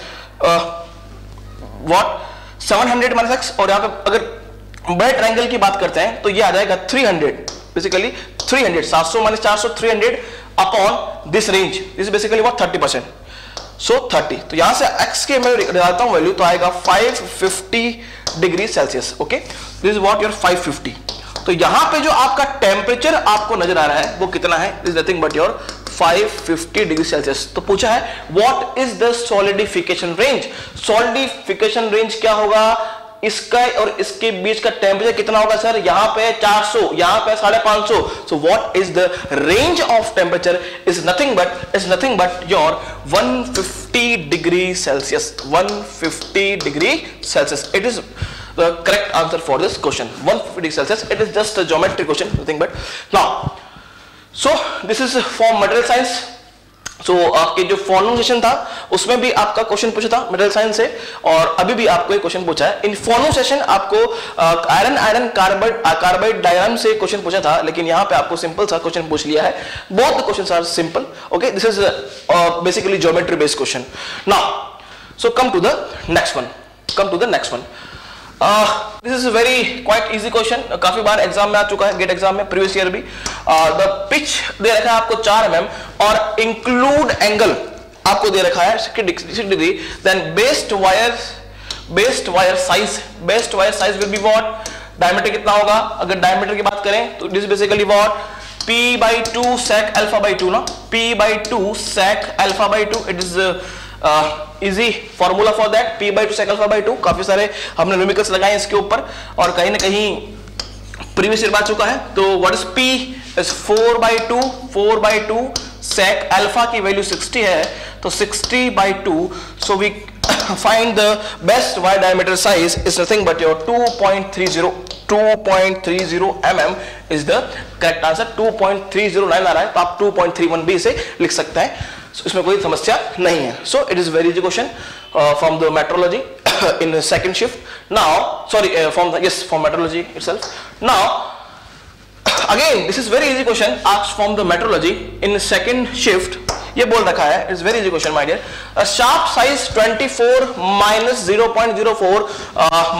what seven hundred minus X और यहाँ पे अगर बड़े ट्राइंगल की बात करते हैं तो ये आ जाएगा 300 बेसिकली 300 700 माइनस 400 300 upon this range this basically what 30 percent so so, 30 तो यहाँ से x के मैं डालता हूँ वैल्यू तो आएगा 550 degree Celsius okay this is what your 550 तो यहाँ पे जो आपका टेम्परेचर आपको नज़र आ रहा है वो कितना है? Is nothing but your 550 degree Celsius तो पूछा है what is the solidification range solidification range क्या होगा? स्काई और इसके बीच का टेम्परेचर कितना होगा सर? यहाँ पे 400 यहाँ पर साढ़े पाँच सो। What is the range of temperature is nothing but is nothing but your 150 degree Celsius 150 degree Celsius it is the correct answer for this question 150 degree Celsius it is just a question nothing but now so this is for material science so so, आपके जो formal session था उसमें भी आपका question पूछा था middle science से और अभी भी आपको एक क्वेश्चन पूछा है। इन फॉर्मल सेशन आपको iron iron carbide carbide diagram से क्वेश्चन पूछा था लेकिन यहाँ पे आपको सिंपल सा क्वेश्चन पूछ लिया है। Both question are simple okay this is basically geometry based question now so come to the next one come to the next one this is very quite easy question काफ़ी बार exam में आ चुका है GATE exam में previous year भी. The uh, pitch दे रखा है आपको चार एम और इंक्लूड एंगल आपको दे रखा है degree then best wire best wire size best wire size will be what diameter कितना होगा? अगर डायमीटर की बात करें तो this basically what P by 2 sec alpha by 2 ना P by 2 sec alpha by 2 it is uh, easy formula for that P by two sec by two काफ़ी सारे हमने न्यूमिकल्स लगाए इसके ऊपर, और कहीं ना कहीं प्रीवियस ईयर बात चुका है तो what is P is four by two four by two sec alpha की वैल्यू 60 है तो 60 by two so we find the best wire diameter size is nothing but your 2.30 2.30 mm is the correct answer. 2.309 आ रहा है तो आप 2.31 भी इसे लिख सकते हैं। so, इसमें कोई समस्या नहीं है। So it is very easy question from the metrology in second shift now sorry from yes from metrology itself now again this is very easy question ask from the metrology in second shift ये बोल रखा है it's very easy question my dear sharp size 24 minus 0.04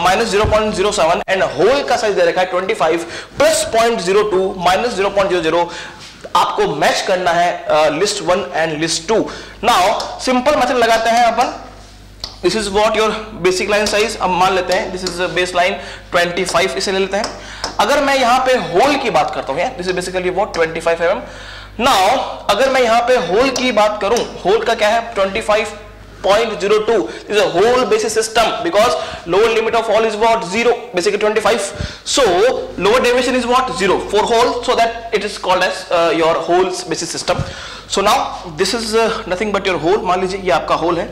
minus 0.07 and hole का size दे रखा है 25 plus 0.02 minus 0.00 आपको match करना है list one and list two now simple method लगाते हैं अपन. This is what your basic line size अब मान लेते हैं. दिस इज़ बेस लाइन 25 इसे ले लेते हैं. अगर मैं यहाँ पे होल की बात करता हूँ this is basically what 25 five M now अगर मैं यहाँ पे होल की बात करूँ होल का क्या है? 25.02 is a whole basis system because lower limit of all is what zero basically 25 so lower derivation is what zero for whole so that it is called as uh, your whole basis system so now this is uh, nothing but your whole मान लीजिए ये आपका whole है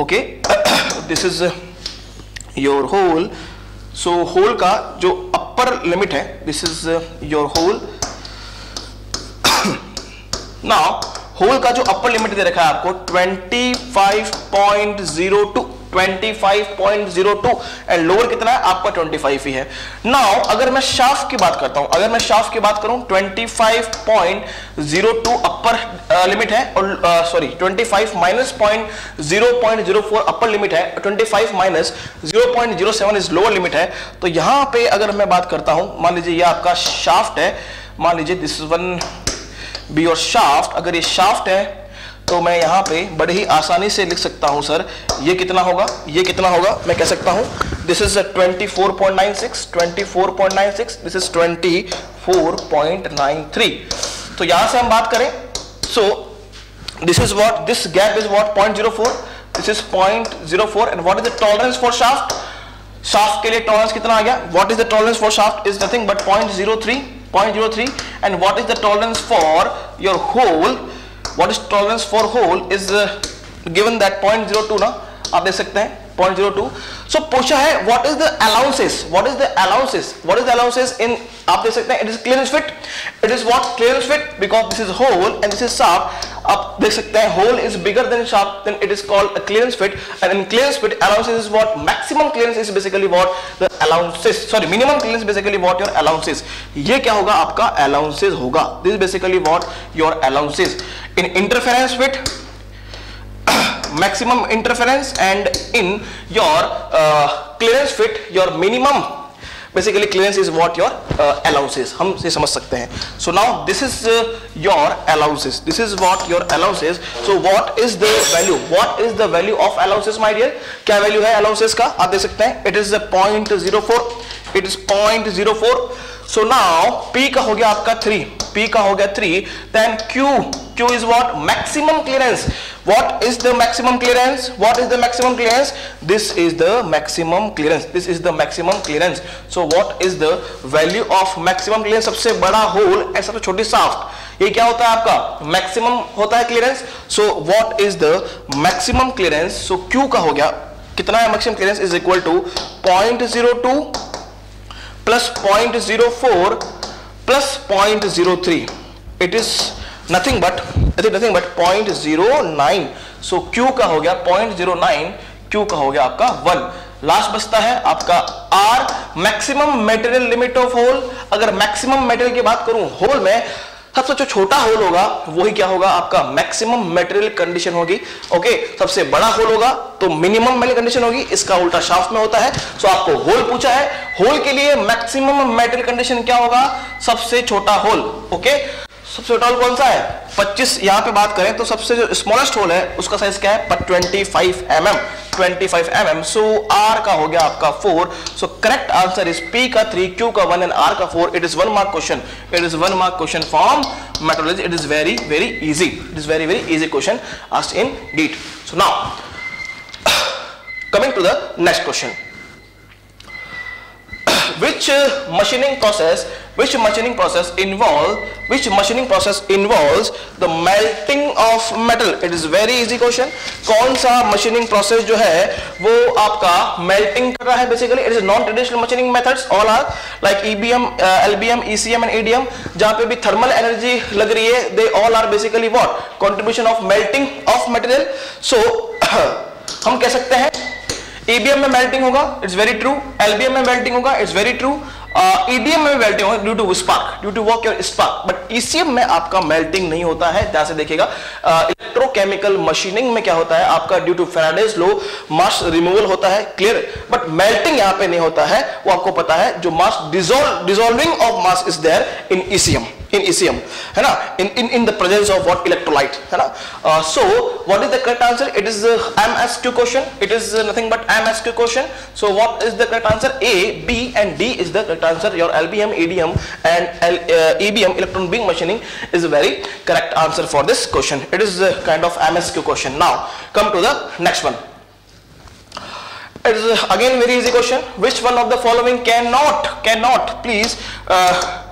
okay this is uh, your whole so whole का जो upper limit है this is uh, your whole now hole का जो अपर लिमिट दे रखा है आपको 25.02 25.02 एंड लोअर कितना है? आपका 25 ही है। नाउ अगर मैं शाफ्ट की बात करता हूँ अगर मैं शाफ्ट की बात करूँ 25.02 अपर लिमिट है और sorry uh, 25 minus point zero point zero four upper limit है 25 minus zero point zero seven is lower limit है। तो यहाँ पे अगर मैं बात करता हूँ मान लीजिए ये आपका शाफ्ट है मान लीजिए दिस इज़ वन बी और शाफ्ट अगर ये शाफ्ट है तो मैं यहाँ पे बड़े ही आसानी से लिख सकता हूँ, सर। ये कितना होगा? ये कितना होगा? मैं कह सकता हूँ दिस इज़ 24.96 24.96 दिस इज़ 24.93 तो यहाँ से हम बात करें। So this is what this gap is what 0.04 this is 0.04 and what is the tolerance for shaft shaft के लिए टॉलरेंस कितना आ गया? What is the tolerance for shaft is nothing but 0.03 0.03 and what is the tolerance for your hole what is tolerance for hole is uh, given that 0.02 ना आप देख सकते हैं 0.02 so पूछा है what is the allowances what is the allowances what is the allowances in आप देख सकते हैं it is clearance fit it is what clearance fit because this is hole and this is shaft आप देख सकते हैं is bigger than shaft then it is called a clearance fit and in clearance fit allowances is what maximum clearance is basically what the allowances sorry minimum clearance basically what your allowances ये क्या होगा आपका allowances होगा is basically what your allowances in interference fit maximum interference and in your uh, fit your minimum basically clearance is what your allowances हम से समझ सकते हैं। So now this is your allowances this is what your allowances so what is the value what is the value of allowances my dear क्या value है allowances का? आप देख सकते हैं। It is point zero four it is point zero four so now P का हो गया आपका थ्री पी का हो गया three then Q Q is what maximum clearance what is the maximum clearance what is the maximum clearance this is the maximum clearance this is the maximum clearance so what is the value of maximum clearance सबसे बड़ा whole ऐसा तो छोटी soft ये क्या होता है आपका? मैक्सिमम होता है clearance so what is the maximum clearance so Q का हो गया. कितना है maximum clearance is equal to point zero two plus point zero three it is nothing but nothing but point zero nine so Q का हो गया point zero nine Q का हो गया आपका वन लास्ट बचता है आपका R maximum material limit of hole अगर मैक्सिमम मेटेरियल की बात करूँ होल में सबसे जो छोटा होल होगा, वही क्या होगा? आपका मैक्सिमम मेटेरियल कंडीशन होगी ओके सबसे बड़ा होल होगा तो मिनिमम मेटेरियल कंडीशन होगी, इसका उल्टा शाफ्ट में होता है। सो आपको होल पूछा है होल के लिए मैक्सिमम मेटेरियल कंडीशन क्या होगा? सबसे छोटा होल ओके सबसे छोटा होल कौन सा है? 25 यहाँ पे बात करें तो सबसे जो स्मॉलेस्ट होल है, उसका साइज़ क्या है? पर 25 mm 25 mm. सो r का हो गया आपका 4 so correct answer is p का 3 q का 1 एंड r का 4 it is one mark question it is one mark question from metrology it is very very easy it is very very easy question asked in GATE so now coming to the next question. Which uh, machining process which machining process involve which machining process involves the melting of metal it is very easy question कौन सा machining process जो है वो आपका melting कर रहा है basically it is non traditional machining methods all are like EBM uh, LBM ECM and ADM जहाँ पे भी thermal energy लग रही है they all are basically what contribution of melting of material so हम कह सकते हैं ईबीएम में मेल्टिंग होगा इट्स वेरी ट्रू एलबीएम में मेल्टिंग होगा इट्स वेरी ट्रू ईडीएम में मेल्टिंग होगा due to spark due to work your spark but ECM में आपका मेल्टिंग नहीं होता है ध्यान से देखिएगा. इलेक्ट्रोकेमिकल uh, मशीनिंग में क्या होता है आपका due to Faraday's law mass removal होता है क्लियर बट मेल्टिंग यहाँ पे नहीं होता है वो आपको पता है जो mass dissolve dissolving of mass is there in ECM in ECM है ना in in in the presence of what electrolyte है ना uh, so what is the correct answer it is uh, MSQ question it is uh, nothing but MSQ question so what is the correct answer A B and D is the correct answer your LBM EDM and L, uh, EBM electron beam machining is a very correct answer for this question it is a kind of MSQ question now come to the next one it is uh, again very easy question which one of the following cannot cannot please uh,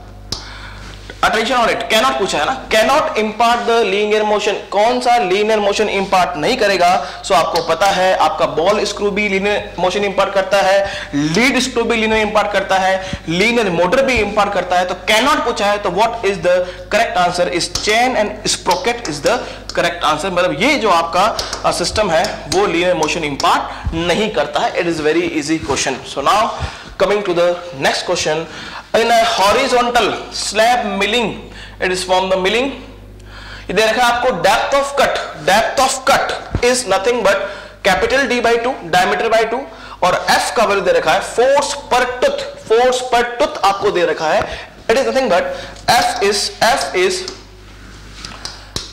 attention on it cannot पूछा है ना? Cannot impart the linear motion कौन सा linear motion इंपार्ट नहीं करेगा? So so आपको पता है, आपका बॉल स्क्रू भी लीनियर मोशन इंपार्ट करता है लीड स्क्रू भी लीनियर इंपार्ट करता है लीनियर मोटर भी इंपार्ट करता है। तो कैनॉट पूछा है तो what is the correct answer is chain and sprocket is the correct answer मतलब ये जो आपका सिस्टम है, वो लीनियर मोशन इंपार्ट नहीं करता है। It is very easy question so now coming to the next question in a horizontal slab milling, it is from the milling. है आपको depth of cut depth of cut is nothing but capital D by two diameter by two और F का value दे रखा है force पर टुथ force पर टुथ आपको दे रखा है। It is nothing but F is F is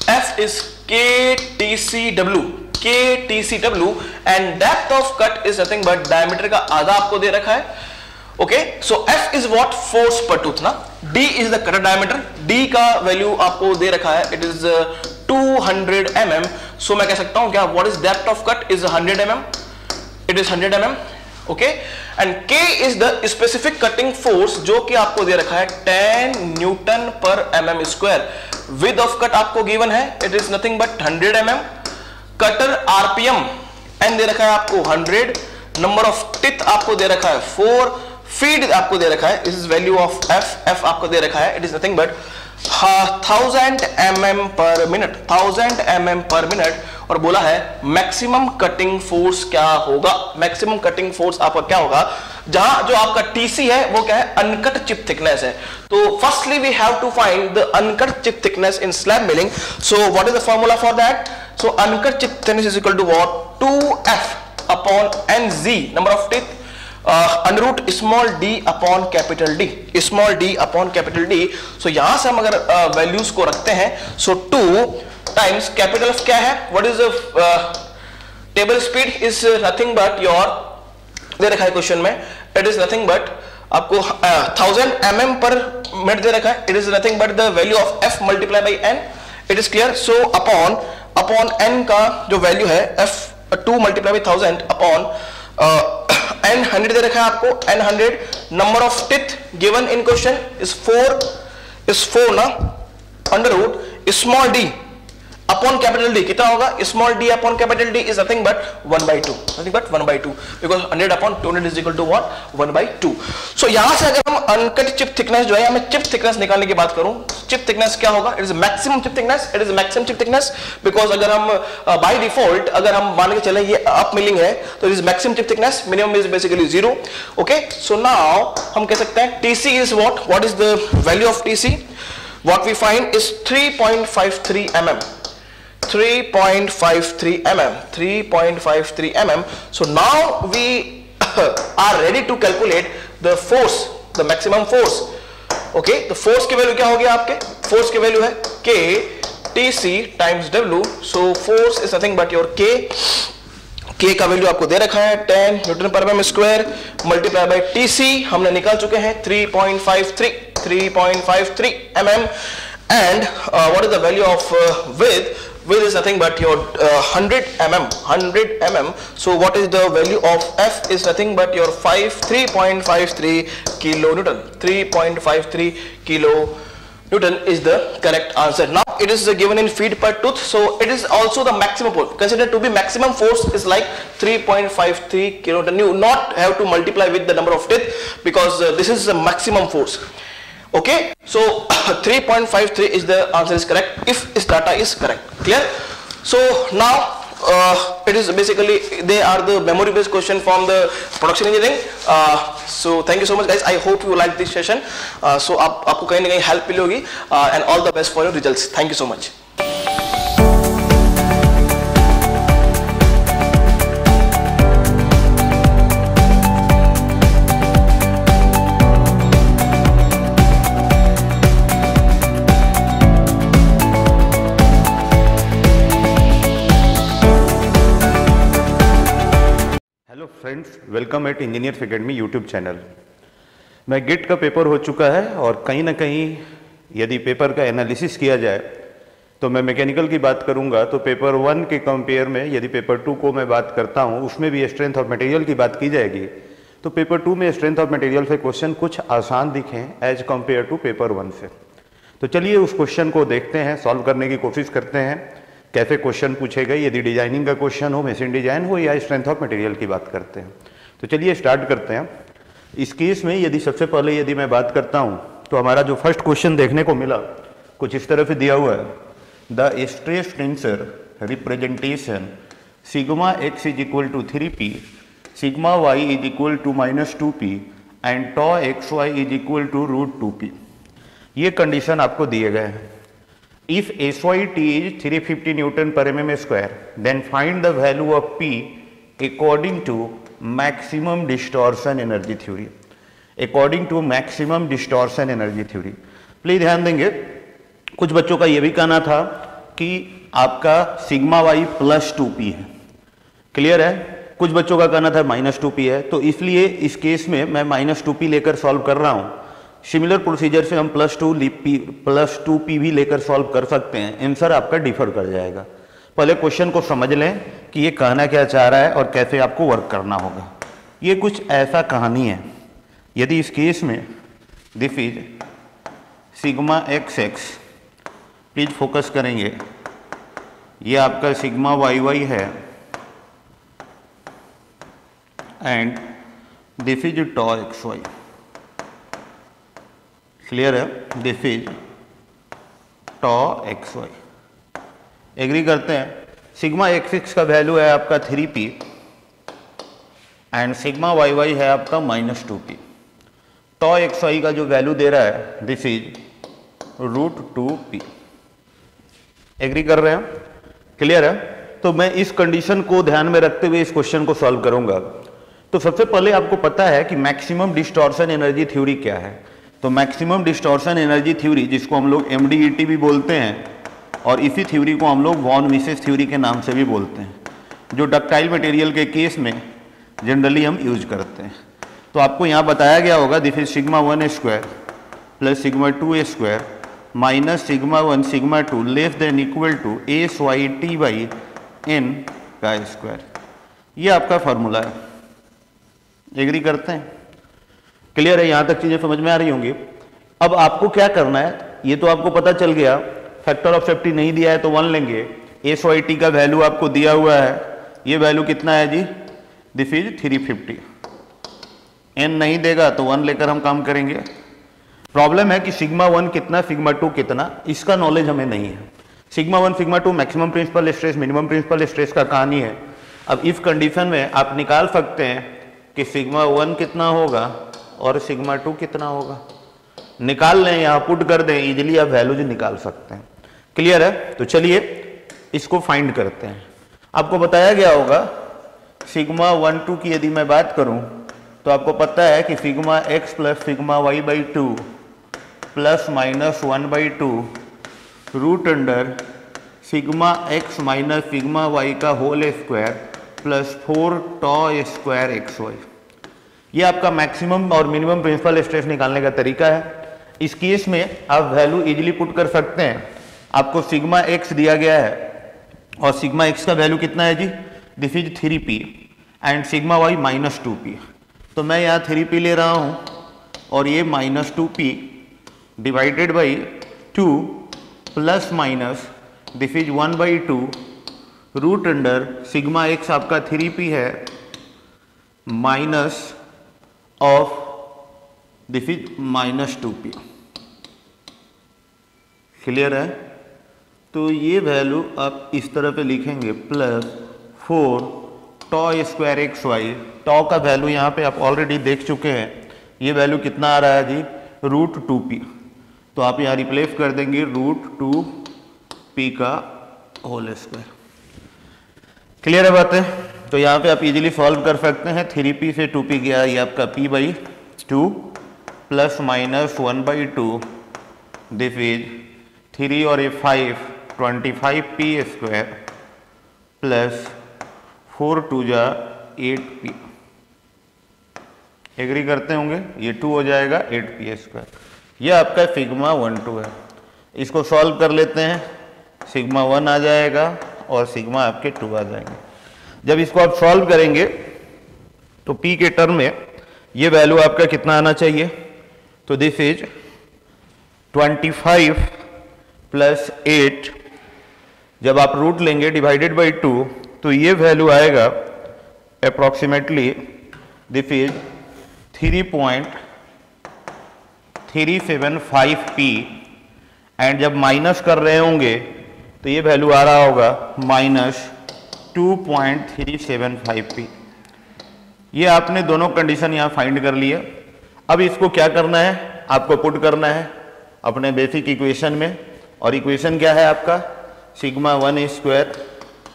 F is K T C W K T C W and depth of cut is nothing but diameter का आधा आपको दे रखा है। Okay so F is what force per tooth ना D is the cutter diameter D का value आपको दे रखा है. It is two hundred M M so मैं कह सकता हूँ क्या? What is depth of cut is hundred M M it is hundred M M okay and K is the specific cutting force जो कि आपको दे रखा है ten newton per M M square width of cut आपको given है. It is nothing but hundred M M cutter RPM and दे रखा है आपको हंड्रेड नंबर ऑफ़ टिथ आपको दे रखा है फोर फ़ीड आपको दे रखा है। इस वैल्यू ऑफ़ एफ़ एफ़ आपको दे रखा है। It is nothing but thousand M M per minute thousand M M per minute और बोला है मैक्सिमम कटिंग फोर्स क्या होगा? मैक्सिमम कटिंग फोर्स आपका क्या होगा? जहाँ जो आपका टीसी है, वो क्या है? अनकट चिप थिकनेस है। तो firstly we have to find the uncut chip thickness in slab milling so what is the formula for that so uncut chip thickness is equal to what 2f upon nz number of teeth under root small D upon capital D small D upon capital D so यहाँ से हम अगर values uh, को रखते हैं so two times capital of क्या है? What is table speed is nothing but your दे रखा है क्वेश्चन में इट इज़ नथिंग बट आपको thousand M M per minute दे रखा है it is nothing but the value of F multiply by N it is clear so upon upon N का जो value है F two multiply by thousand upon N hundred दे रखा है आपको N hundred number of teeth given in question is four is four ना under root small D upon capital D कितना होगा? Small D upon capital D is nothing but one by two nothing but one by two because hundred upon two hundred is equal to what one by two so यहाँ से अगर हम uncut chip thickness जो है मैं chip thickness निकालने की बात करूँ चिप थिकनेस क्या होगा? It is maximum chip thickness it is maximum chip thickness because अगर हम बाई uh, डिफ़ॉल्ट अगर हम मान के चले ये अप मिलिंग है तो it is maximum chip thickness minimum is basically zero okay so now हम कह सकते हैं TC is what what is the value of TC what we find is 3.53 mm. 3.53 mm 3.53 mm so now we are ready to calculate the force the maximum force okay the force की value क्या होगी आपके force की value है k tc times w so force is nothing but your k k का value आपको दे रखा है 10 newton per M square multiply by tc हमने निकाल चुके हैं 3.53 3.53 mm and uh, what is the value of uh, width width is nothing but your uh, 100 mm 100 mm so what is the value of f is nothing but your 5 3.53 kilo newton 3.53 kilo Newton is the correct answer. Now it is given in feet per tooth, so it is also the maximum force. Considered to be maximum force is like 3.53 kilonewton. You not have to multiply with the number of teeth because uh, this is the maximum force okay? So <coughs> 3.53 is the answer is correct if this data is correct. Clear? So now uh, it is basically they are the memory based question from the production engineering. Uh, so thank you so much guys. I hope you like this session. Uh, so aap, aapko kahin help mili uh, and all the best for your results. Thank you so much. Friends welcome at engineers academy YouTube channel मैं Git का paper हो चुका है और कहीं ना कहीं यदि पेपर का एनालिसिस किया जाए तो मैं मैकेनिकल की बात करूँगा तो पेपर वन के कंपेयर में यदि पेपर टू को मैं बात करता हूँ, उसमें भी स्ट्रेंथ ऑफ़ मटेरियल की बात की जाएगी। तो पेपर टू में स्ट्रेंथ ऑफ़ मटेरियल से क्वेश्चन कुछ आसान दिखें as compare to paper one से। तो चलिए उस क्वेश्चन को देखते हैं सॉल्व करने की कोशिश करते हैं। कैसे क्वेश्चन पूछे गए यदि डिज़ाइनिंग का क्वेश्चन हो मशीन डिज़ाइन हो, या स्ट्रेंथ ऑफ़ मटेरियल की बात करते हैं। तो चलिए स्टार्ट करते हैं। इस केस में यदि सबसे पहले यदि मैं बात करता हूँ तो हमारा जो फ़र्स्ट क्वेश्चन देखने को मिला, कुछ इस तरह से दिया हुआ है। The stress tensor representation sigma X is equal to three P sigma Y is equal to minus two P and tau X Y is equal to root two P ये कंडीशन आपको दिए गए हैं। If SYT is 350 Newton per mm square, then find the value of P according to maximum distortion energy theory. According to maximum distortion energy theory. Please ध्यान देंगे कुछ बच्चों का यह भी कहना था कि आपका sigma Y plus two P है क्लियर है कुछ बच्चों का कहना था माइनस टू पी है तो इसलिए इस केस में मैं माइनस टू पी लेकर सॉल्व कर रहा हूँ सिमिलर प्रोसीजर से हम plus two P plus two P भी लेकर सॉल्व कर सकते हैं। आंसर आपका डिफर कर जाएगा। पहले क्वेश्चन को समझ लें कि ये कहना क्या चाह रहा है और कैसे आपको वर्क करना होगा। ये कुछ ऐसा कहानी है। यदि इस केस में this is sigma X X please focus करेंगे। ये आपका सिग्मा वाई वाई है। And this is tau X Y clear है. This is tau X Y agree करते हैं. सिग्मा एक्स एक्स का वैल्यू है आपका three P and sigma Y Y है आपका minus two P tau X Y का जो वैल्यू दे रहा है this is root two P agree कर रहे हैं? क्लियर है? तो मैं इस कंडीशन को ध्यान में रखते हुए इस क्वेश्चन को सॉल्व करूँगा। तो सबसे पहले आपको पता है कि मैक्सिमम डिस्टॉर्शन एनर्जी थ्योरी क्या है। तो मैक्सिमम डिस्टॉर्शन एनर्जी थ्योरी, जिसको हम लोग एमडीईटी भी बोलते हैं, और इसी थ्योरी को हम लोग वॉन मिसेस थ्योरी के नाम से भी बोलते हैं, जो डक्टाइल मटेरियल के केस में जनरली हम यूज़ करते हैं। तो आपको यहाँ बताया गया होगा this is sigma one square plus sigma two square minus sigma one sigma two less than equal to S Y T by N का स्क्वायर ये आपका फॉर्मूला है। एग्री करते हैं? क्लियर है, यहाँ तक चीज़ें समझ में आ रही होंगी। अब आपको क्या करना है, ये तो आपको पता चल गया फैक्टर ऑफ़ सेफ्टी नहीं दिया है तो वन लेंगे। एस वाई टी का वैल्यू आपको दिया हुआ है। ये वैल्यू कितना है जी? This is three fifty N नहीं देगा तो वन लेकर हम काम करेंगे। प्रॉब्लम है कि सिग्मा वन कितना सिग्मा टू कितना, इसका नॉलेज हमें नहीं है। Sigma one sigma two maximum principal stress minimum principal stress का कहानी है। अब इस कंडीशन में आप निकाल सकते हैं कि सिग्मा वन कितना होगा और सिग्मा टू कितना होगा? निकाल लें या पुट कर दें इजिली आप वैल्यूज़ निकाल सकते हैं। क्लियर है? तो चलिए, इसको फाइंड करते हैं। आपको बताया गया होगा, सिग्मा वन टू की यदि मैं बात करूँ तो आपको पता है कि sigma x plus sigma y by two plus minus one by two root under sigma x minus sigma y का whole square plus four tau square x y ये आपका मैक्सिमम और मिनिमम प्रिंसिपल स्ट्रेस निकालने का तरीका है। इस case में आप वैल्यू इजिली पुट कर सकते हैं। आपको सिग्मा एक्स दिया गया है। और सिग्मा एक्स का वैल्यू कितना है जी? This is three P and sigma y minus two P तो मैं यहाँ थ्री पी ले रहा हूँ और ये minus two P divided by two plus minus this is one by two root under sigma x आपका थ्री पी है minus of this is minus two P clear है? तो ये वैल्यू आप इस तरह पे लिखेंगे plus four tau square x y tau का वैल्यू यहाँ पे आप ऑलरेडी देख चुके हैं। ये वैल्यू कितना आ रहा है जी? रूट टू पी तो आप यहाँ रिप्लेस कर देंगे रूट टू पी का होल स्क्वायर क्लियर है बातें? तो यहाँ पे आप इजीली सॉल्व कर सकते हैं। थ्री पी से टू पी गया, ये आपका P by two plus minus one by two this is three और a five twenty five P square plus four two जा एट पी एग्री करते होंगे? ये टू हो जाएगा एट पी स्क्वायर ये आपका सिग्मा वन टू है। इसको सॉल्व कर लेते हैं। सिग्मा वन आ जाएगा और सिग्मा आपके टू आ जाएँगे। जब इसको आप सॉल्व करेंगे तो पी के टर्म में ये वैल्यू आपका कितना आना चाहिए? तो दिस इज़ 25 प्लस एट जब आप रूट लेंगे डिवाइडेड बाई टू तो ये वैल्यू आएगा approximately this is three point three seven five P and जब माइनस कर रहे होंगे तो ये वैल्यू आ रहा होगा minus two point three seven five P ये आपने दोनों कंडीशन यहाँ फाइंड कर लिया अब इसको क्या करना है? आपको पुट करना है अपने बेसिक इक्वेशन में। और इक्वेशन क्या है आपका? Sigma one square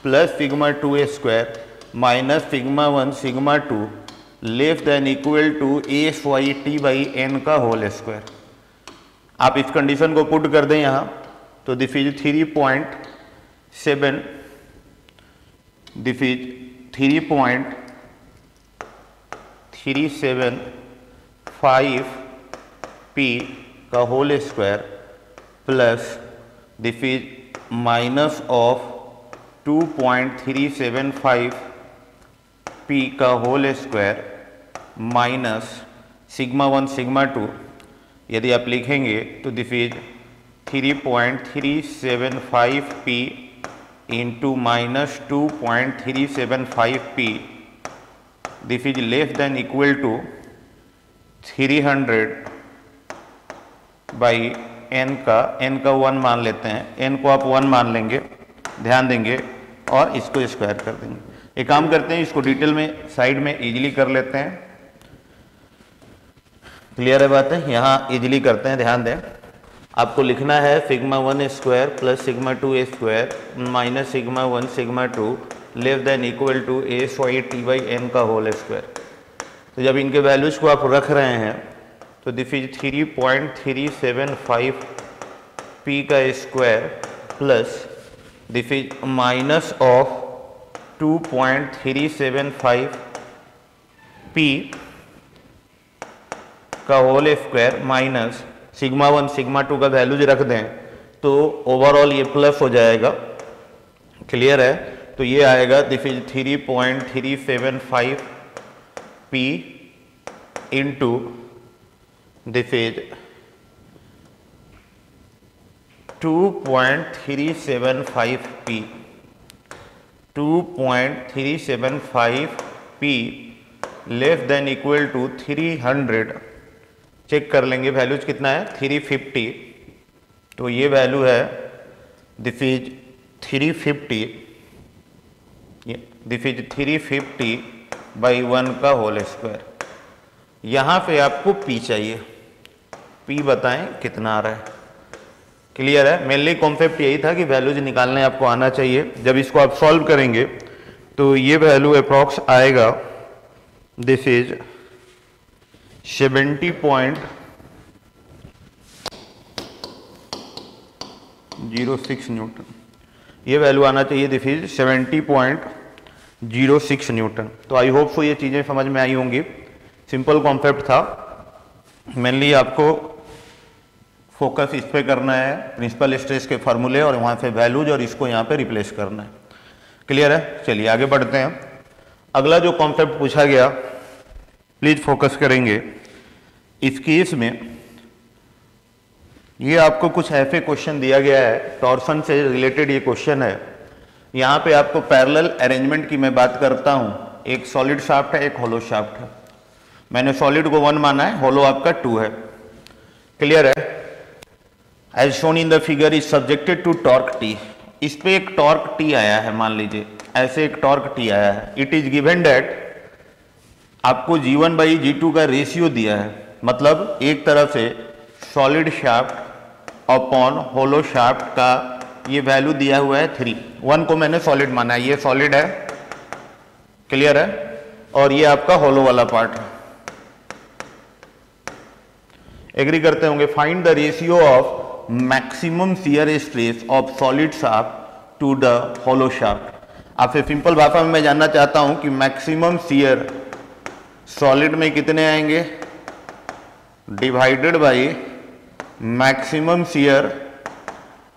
plus sigma two square minus sigma one sigma two less than equal to S Y T by N का होल स्क्वायर आप इस कंडीशन को पुट कर दें यहाँ। तो this is three point seven this is three point three seven five P का whole square plus this is minus of 2.375 P का whole square minus sigma one sigma two यदि आप लिखेंगे तो this is 3.375 P into minus two point three seven five P this is less than equal to 300 by N का N का one मान लेते हैं। एन को आप वन मान लेंगे, ध्यान देंगे, और इसको स्क्वायर कर देंगे। एक काम करते हैं, इसको डिटेल में साइड में इजीली कर लेते हैं। क्लियर है बात? है यहाँ इजीली करते हैं, ध्यान दें। आपको लिखना है sigma one square plus sigma two A square minus sigma one, sigma two, less than equal to A Y T by N का होल स्क्वायर तो जब इनके वैल्यूज़ को आप रख रहे हैं तो this is three point three seven five P का square plus this is minus of two point three seven five P का whole square minus sigma one sigma two का वैल्यूज़ रख दें तो ओवरऑल ये प्लस हो जाएगा। क्लियर है? तो ये आएगा this is three point three seven five P into this is two point three seven five P two point three seven five P less than equal to 300 check कर लेंगे values कितना है? 350 तो ये वैल्यू है this is 350 this is 350 by one का whole square यहाँ पे आपको पी चाहिए। पी बताएँ कितना आ रहा है। क्लियर है? मेनली कॉन्सेप्ट यही था कि वैल्यूज़ निकालने आपको आना चाहिए। जब इसको आप सॉल्व करेंगे तो ये वैल्यू अप्रॉक्स आएगा। This is seventy point zero six newton. ये वैल्यू आना चाहिए this is seventy point zero six newton. तो आई होप सो ये चीज़ें समझ में आई होंगी। सिंपल कॉन्सेप्ट था। मेनली आपको फोकस इस पे करना है प्रिंसिपल स्ट्रेस के फार्मूले और वहाँ से वैल्यूज़ और इसको यहाँ पे रिप्लेस करना है। क्लियर है? चलिए आगे बढ़ते हैं। अगला जो कॉन्सेप्ट पूछा गया प्लीज़ फोकस करेंगे। इस केस में ये आपको कुछ ऐसे क्वेश्चन दिया गया है, टॉर्सन से रिलेटेड ये क्वेश्चन है। यहाँ पे आपको पैरेलल अरेंजमेंट की मैं बात करता हूँ। एक सॉलिड शाफ्ट है, एक होलो शाफ्ट है। मैंने सॉलिड को वन माना है होलो आपका टू है। क्लियर है? As shown in the figure is subjected to torque T इस पे एक टॉर्क टी आया है, मान लीजिए। ऐसे एक टॉर्क टी आया है। इट इज़ गिवेन डेट आपको G one by G two का रेशियो दिया है। मतलब एक तरफ़ से solid shaft upon hollow shaft का ये वैल्यू दिया हुआ है थ्री वन को मैंने सॉलिड माना है। ये सॉलिड है। क्लियर है? और ये आपका होलो वाला पार्ट है। एग्री करते होंगे? Find the ratio of maximum shear stress of solid shaft to the hollow shaft आपसे सिंपल भाषा में मैं जानना चाहता हूँ कि मैक्सिमम सियर सॉलिड में कितने आएँगे? डिवाइडेड बाई मैक्सिमम सीयर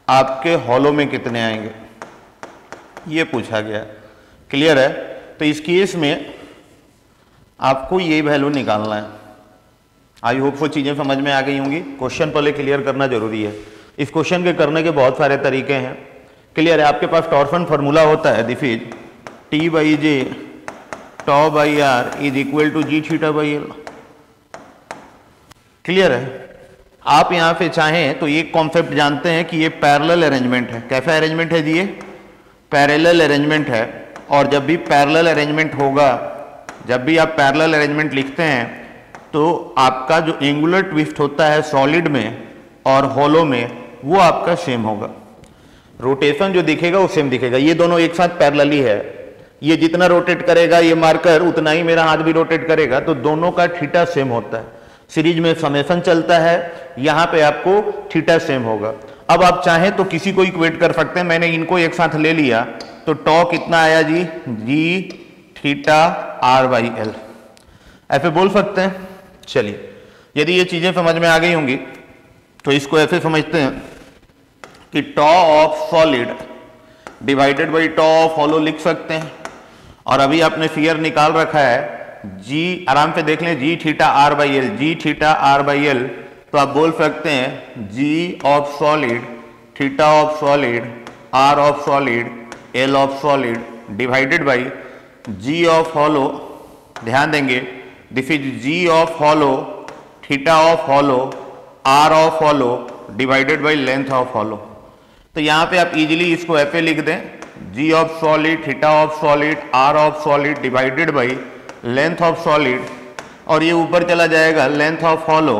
आपके हॉलो में कितने आएँगे? ये पूछा गया। क्लियर है? तो इस केस में आपको ये वैल्यू निकालना है। आई होप वो चीज़ें समझ में आ गई होंगी। क्वेश्चन पहले क्लियर करना ज़रूरी है। इस क्वेश्चन के करने के बहुत सारे तरीके हैं। क्लियर है? आपके पास टॉर्फन फॉर्मूला होता है this is T by J tau by R is equal to G theta by L. Clear है? आप यहाँ पे चाहें तो ये कॉन्सेप्ट जानते हैं कि ये पैरेलल अरेंजमेंट है। कैसा अरेंजमेंट है जी ये? पैरेलल अरेंजमेंट है। और जब भी पैरेलल अरेंजमेंट होगा, जब भी आप पैरेलल अरेंजमेंट लिखते हैं तो आपका जो एंगुलर ट्विस्ट होता है सॉलिड में और होलो में, वो आपका सेम होगा। रोटेशन जो दिखेगा, वो सेम दिखेगा। ये दोनों एक साथ पैरेलली है। ये जितना रोटेट करेगा, ये मार्कर उतना ही मेरा हाथ भी रोटेट करेगा। तो दोनों का थीटा सेम होता है। सीरीज़ में समेसन चलता है, यहाँ पे आपको थीटा सेम होगा। अब आप चाहें तो किसी को इक्वेट कर सकते हैं। मैंने इनको एक साथ ले लिया। तो टॉ कितना आया जी G theta R by L ऐसे बोल सकते हैं? चलिए, यदि ये चीज़ें समझ में आ गई होंगी तो इसको ऐसे समझते हैं कि tau of solid divided by tau of hollow लिख सकते हैं। और अभी आपने फियर निकाल रखा है जी आराम से देख लें G theta R by L G theta R by L तो आप बोल सकते हैं G of solid theta of solid R of solid L of solid divided by G of hollow ध्यान देंगे this is G of hollow theta of hollow R of hollow divided by length of hollow तो यहाँ पे आप easily इसको ऐसे लिख दें। G of solid theta of solid R of solid divided by length of solid और ये ऊपर चला जाएगा length of hollow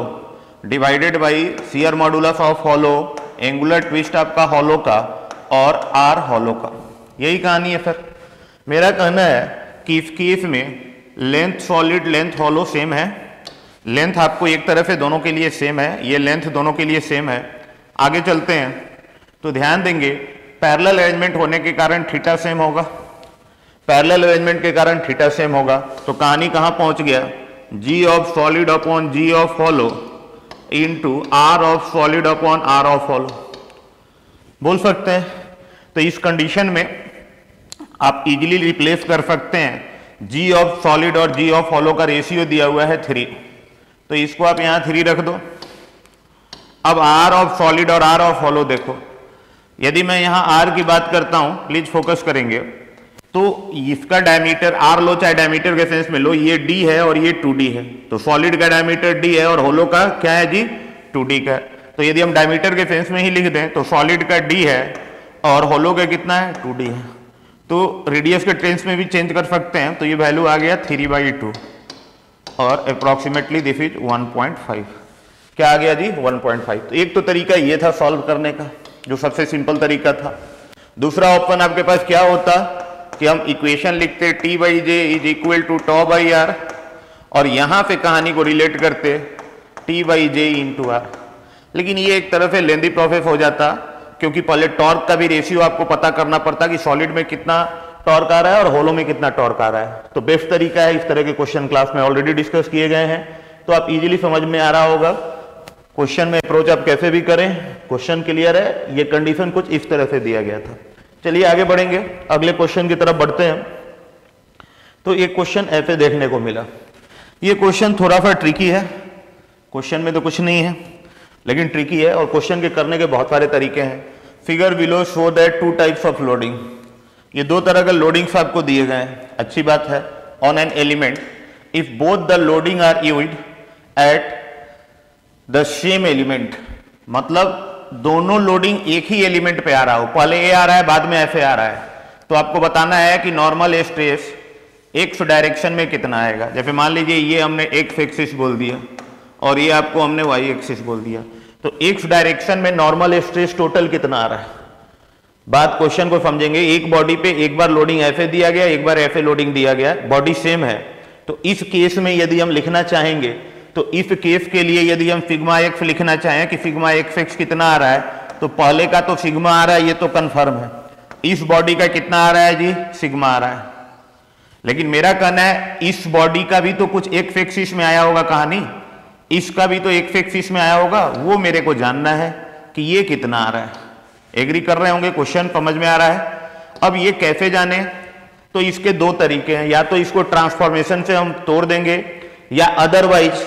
divided by shear modulus of hollow angular twist आपका हॉलो का और आर हॉलो का। यही कहानी है सर। मेरा कहना है कि इस केस में length solid length hollow same है। लेंथ आपको एक तरफ़ है दोनों के लिए सेम है। ये लेंथ दोनों के लिए सेम है। आगे चलते हैं। तो ध्यान देंगे पैरेलल अरेंजमेंट होने के कारण थीटा सेम होगा। पैरेलल अरेंजमेंट के कारण थीटा सेम होगा। तो कहानी कहाँ पहुँच गया? G of solid upon G of hollow into R of solid upon R of hollow बोल सकते हैं? तो इस कंडीशन में आप इजीली रिप्लेस कर सकते हैं। जी ऑफ़ सॉलिड और जी ऑफ़ फॉलो का रेशियो दिया हुआ है थ्री तो इसको आप यहाँ थ्री रख दो। अब आर ऑफ़ सॉलिड और आर ऑफ़ फॉलो देखो। यदि मैं यहाँ आर की बात करता हूँ प्लीज़ फोकस करेंगे। तो इसका डायमीटर आर लो चाहे डायमीटर के सेंस में लो, ये डी है और ये टू है। तो सॉलिड का डायमीटर डी है और होलो का क्या है जी? टू का। तो यदि हम डायमीटर के सेंस में ही लिख दें तो सॉलिड का डी है और होलो का कितना है? टू है। तो रेडियस के ट्रेंस में भी चेंज कर सकते हैं तो ये वैल्यू आ गया थ्री बाई टू और अप्रोक्सीमेटली दिस इज़ 1.5 क्या आ गया जी? 1.5 तो एक तो तरीका ये था सॉल्व करने का। जो सबसे सिंपल तरीका था। दूसरा ऑप्शन आपके पास क्या होता कि हम इक्वेशन लिखते T by J is equal to tau by R और यहाँ पे कहानी को रिलेट करते T by J into R लेकिन ये एक तरह से लेंदी प्रोसेस हो जाता, क्योंकि पहले टॉर्क का भी रेशियो आपको पता करना पड़ता कि सॉलिड में कितना टॉर्क आ रहा है और होलो में कितना टॉर्क आ रहा है। तो बेस्ट तरीका है इस तरह के क्वेश्चन क्लास में ऑलरेडी डिस्कस किए गए हैं। तो आप इजीली समझ में आ रहा होगा क्वेश्चन में अप्रोच आप कैसे भी करें, क्वेश्चन क्लियर है, ये कंडीशन कुछ इस तरह से दिया गया था। चलिए आगे बढ़ेंगे, अगले क्वेश्चन की तरफ़ बढ़ते हैं। तो एक क्वेश्चन ऐसे देखने को मिला। ये क्वेश्चन थोड़ा सा ट्रिकी है क्वेश्चन में तो कुछ नहीं है, लेकिन ट्रिकी है और क्वेश्चन के करने के बहुत सारे तरीके हैं। Figure below show that two types of loading ये दो तरह के लोडिंग्स आपको दिए गए हैं। अच्छी बात है on an element if both the loading are used at the same element मतलब दोनों लोडिंग एक ही एलिमेंट पे आ रहा हो। पहले ए आ रहा है, बाद में एफ़ ए आ रहा है। तो आपको बताना है कि नॉर्मल स्ट्रेस एक्स डायरेक्शन में कितना आएगा। जैसे मान लीजिए ये हमने एक्स एक्सिस बोल दिया और ये आपको हमने वाई एक्सिस बोल दिया। तो एक्स डायरेक्शन में नॉर्मल स्ट्रेस टोटल कितना आ रहा है? बात क्वेश्चन को समझेंगे। एक बॉडी पे एक बार लोडिंग एफ़ ए दिया गया, एक बार एफ़ ए लोडिंग दिया गया। बॉडी सेम है। तो इस केस में यदि हम लिखना चाहेंगे तो इस केस के लिए यदि हम फिग्मा एक्स लिखना चाहें कि फिग्मा एक्स एक्स कितना आ रहा है तो पहले का तो सिग्मा आ रहा है, ये तो कंफर्म है। इस बॉडी का कितना आ रहा है जी? सिग्मा आ रहा है। लेकिन मेरा कहना है, इस बॉडी का भी तो कुछ एक एक्सिस में आया होगा कहानी। इसका भी तो एक एक्सिस में आया होगा। वो मेरे को जानना है कि ये कितना आ रहा है। एग्री कर रहे होंगे? क्वेश्चन समझ में आ रहा है? अब ये कैसे जाने? तो इसके दो तरीके हैं। या तो इसको ट्रांसफॉर्मेशन से हम तोड़ देंगे, या अदरवाइज़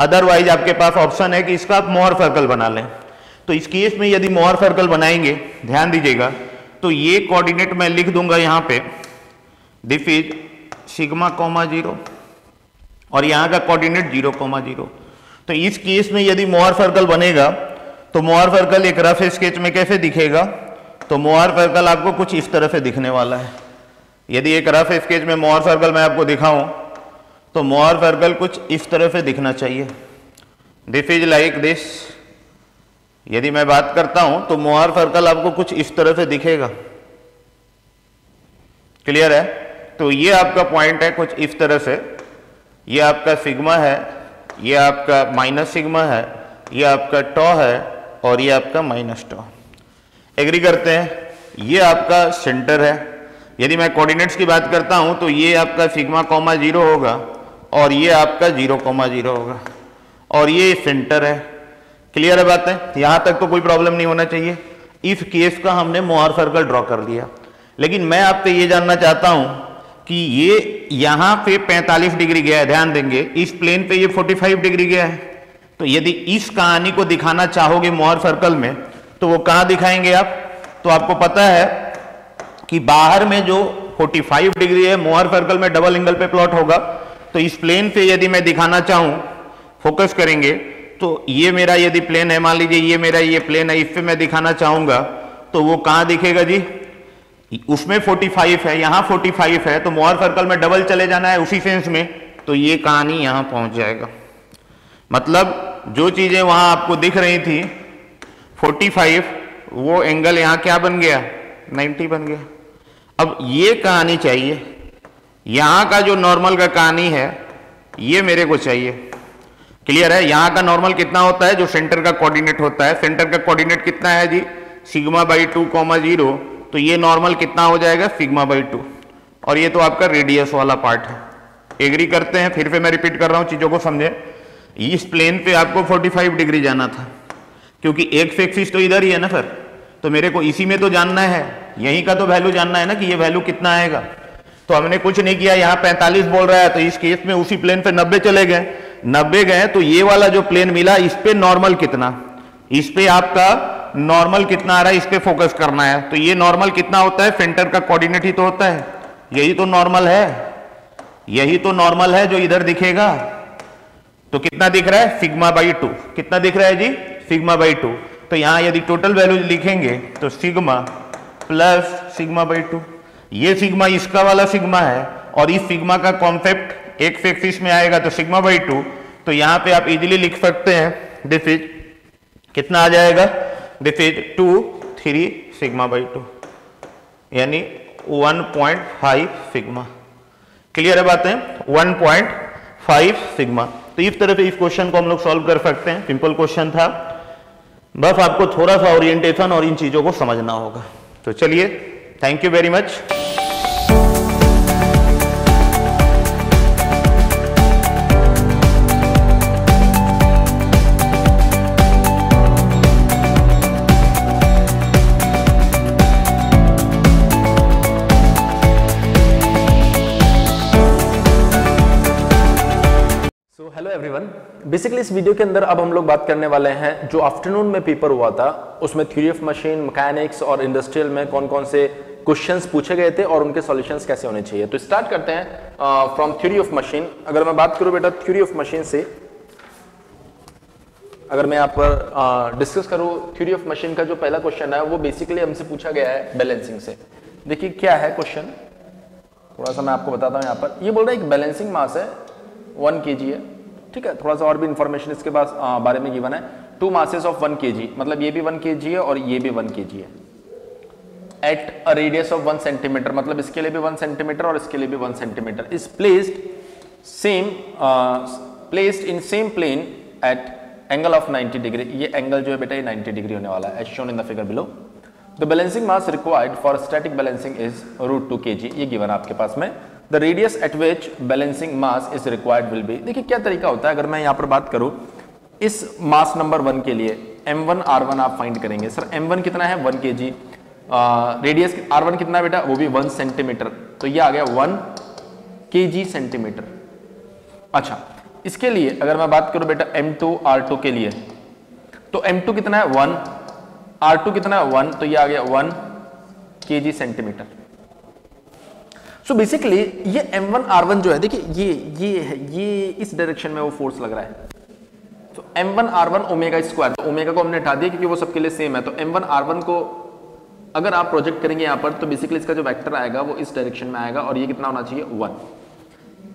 अदरवाइज़ आपके पास ऑप्शन है कि इसका आप मोहर सर्कल बना लें। तो इस केस में यदि मोहर सर्कल बनाएँगे, ध्यान दीजिएगा तो ये कोऑर्डिनेट मैं लिख दूँगा यहाँ पे। This is sigma comma zero और यहाँ का कोऑर्डिनेट ज़ीरो कॉमा ज़ीरो तो इस केस में यदि मोहर सर्कल बनेगा तो मोहर सर्कल एक रफ स्केच में कैसे दिखेगा? तो मोहर सर्कल आपको कुछ इस तरह से दिखने वाला है। यदि एक रफ स्केच में मोहर सर्कल मैं आपको दिखाऊँ तो मोहर सर्कल कुछ इस तरह से दिखना चाहिए। दिस इज़ लाइक दिस यदि मैं बात करता हूँ तो मोहर सर्कल आपको कुछ इस तरह से दिखेगा। क्लियर है? तो ये आपका पॉइंट है कुछ इस तरह से। ये आपका सिग्मा है, ये आपका माइनस सिग्मा है, ये आपका टॉ है, और ये आपका माइनस टॉ एग्री करते हैं? ये आपका सेंटर है। यदि मैं कोऑर्डिनेट्स की बात करता हूँ तो ये आपका सिग्मा कॉमा ज़ीरो होगा। और ये आपका ज़ीरो कोमा ज़ीरो होगा। और ये सेंटर है। क्लियर है बात? है यहाँ तक तो कोई प्रॉब्लम नहीं होना चाहिए। इस केस का हमने मोहर सर्कल ड्रॉ कर लिया लेकिन मैं आपसे ये जानना चाहता हूँ कि ये यहाँ पे 45 डिग्री गया है। ध्यान देंगे, इस प्लेन पे ये 45 डिग्री गया है। तो यदि इस कहानी को दिखाना चाहोगे मोहर सर्कल में तो वो कहाँ दिखाएँगे आप? तो आपको पता है कि बाहर में जो 45 डिग्री है, मोहर सर्कल में डबल एंगल पे प्लॉट होगा। तो इस प्लेन पे यदि मैं दिखाना चाहूँ फोकस करेंगे तो ये मेरा यदि प्लेन है, मान लीजिए ये मेरा ये प्लेन है इस पे मैं दिखाना चाहूँगा तो वो कहाँ दिखेगा जी? उसमें 45 है, यहाँ 45 है तो मोहर सर्कल में डबल चले जाना है उसी सेंस में तो ये कहानी यहाँ पहुँच जाएगा। मतलब जो चीज़ें वहाँ आपको दिख रही थी 45 वो एंगल यहाँ क्या बन गया? 90 बन गया। अब ये कहानी चाहिए यहाँ का जो नॉर्मल का कहानी है, ये मेरे को चाहिए। क्लियर है? यहाँ का नॉर्मल कितना होता है? जो सेंटर का कोऑर्डिनेट होता है। सेंटर का कोऑर्डिनेट कितना है जी? Sigma by two comma zero तो ये नॉर्मल कितना हो जाएगा? सिग्मा बाई टू और ये तो आपका रेडियस वाला पार्ट है। एग्री करते हैं? फिर से मैं रिपीट कर रहा हूँ, चीज़ों को समझे। इस प्लेन पे आपको 45 डिग्री जाना था। क्योंकि एक एक्सिस तो इधर ही है ना सर तो मेरे को इसी में तो जानना है। यहीं का तो वैल्यू जानना है ना कि ये वैल्यू कितना आएगा। तो हमने कुछ नहीं किया, यहाँ 45 बोल रहा है तो इस केस में उसी प्लेन पे 90 चले गए। 90 गए तो ये वाला जो प्लेन मिला, इस पे नॉर्मल कितना? इस पे आपका नॉर्मल कितना आ रहा है, इस पे फोकस करना है। तो ये नॉर्मल कितना होता है? सेंटर का कोऑर्डिनेट ही तो होता है। यही तो नॉर्मल है। यही तो नॉर्मल है जो इधर दिखेगा। तो कितना दिख रहा है? सिग्मा बाई टू कितना दिख रहा है जी? सिग्मा बाई टू तो यहाँ यदि टोटल वैल्यू लिखेंगे तो sigma plus sigma by two ये सिग्मा इसका वाला सिग्मा है, और इस सिग्मा का कॉन्सेप्ट एक एक्सिस में आएगा तो सिग्मा बाई टू तो यहाँ पे आप इजीली लिख सकते हैं दिस इज़ कितना आ जाएगा? This is two three sigma by two यानी 1.5 सिग्मा क्लियर है बातें? 1.5 सिग्मा तो इस तरह से इस क्वेश्चन को हम लोग सॉल्व कर सकते हैं सिंपल क्वेश्चन था। बस आपको थोड़ा सा ओरिएंटेशन और इन चीज़ों को समझना होगा। तो चलिए thank you very much everyone basically इस वीडियो के अंदर अब हम लोग बात करने वाले हैं जो आफ्टरनून में पेपर हुआ था। उसमें थ्योरी ऑफ़ मशीन मैकेनिक्स और इंडस्ट्रियल में कौन कौन से क्वेश्चंस पूछे गए थे और उनके सॉल्यूशंस कैसे होने चाहिए। तो स्टार्ट करते हैं फ्रॉम थ्योरी ऑफ़ मशीन अगर मैं बात करूँ बेटा थ्योरी ऑफ़ मशीन से, अगर मैं यहाँ पर डिस्कस करूँ थ्योरी ऑफ़ मशीन का जो पहला क्वेश्चन है, वो बेसिकली हमसे पूछा गया है बैलेंसिंग से। देखिए क्या है क्वेश्चन थोड़ा सा मैं आपको बताता हूँ यहाँ पर। ये बोल रहा है एक बैलेंसिंग मास है। वन के है। ठीक है, थोड़ा सा और भी इंफॉर्मेशन इसके पास बारे में गिवन है। Two masses of one K मतलब ये भी वन के है और ये भी वन के है। At a radius of one centimetre मतलब इसके लिए भी वन सेंटीमीटर और इसके लिए भी one centimetre is placed same placed in same plane at angle of 90 degree ये एंगल जो है बेटा, ये 90 डिग्री होने वाला है as shown in the figure below the balancing mass required for static balancing is root two के ये गिवन आपके पास में। The radius at which balancing mass is required will be देखिए क्या तरीका होता है, अगर मैं यहाँ पर बात करूँ, इस मास नंबर वन के लिए m1 r1 आप फाइंड करेंगे। सर m1 कितना है? वन के जी रेडियस r1 कितना है बेटा? वो भी वन सेंटीमीटर तो ये आ गया वन के जी सेंटीमीटर अच्छा इसके लिए अगर मैं बात करूँ बेटा m2 r2 के लिए तो m2 कितना है? वन r2 कितना है? वन तो ये आ गया वन के जी सेंटीमीटर सो बेसिकली ये M1 R1 जो है, देखिए, ये ये है, ये इस डायरेक्शन में वो फोर्स लग रहा है। तो M1 R1 ओमेगा स्क्वायर तो ओमेगा को हमने हटा दिया क्योंकि वो सबके लिए सेम है। तो M1 R1 को अगर आप प्रोजेक्ट करेंगे यहाँ पर तो बेसिकली इसका जो वेक्टर आएगा, वो इस डायरेक्शन में आएगा और ये कितना होना चाहिए? वन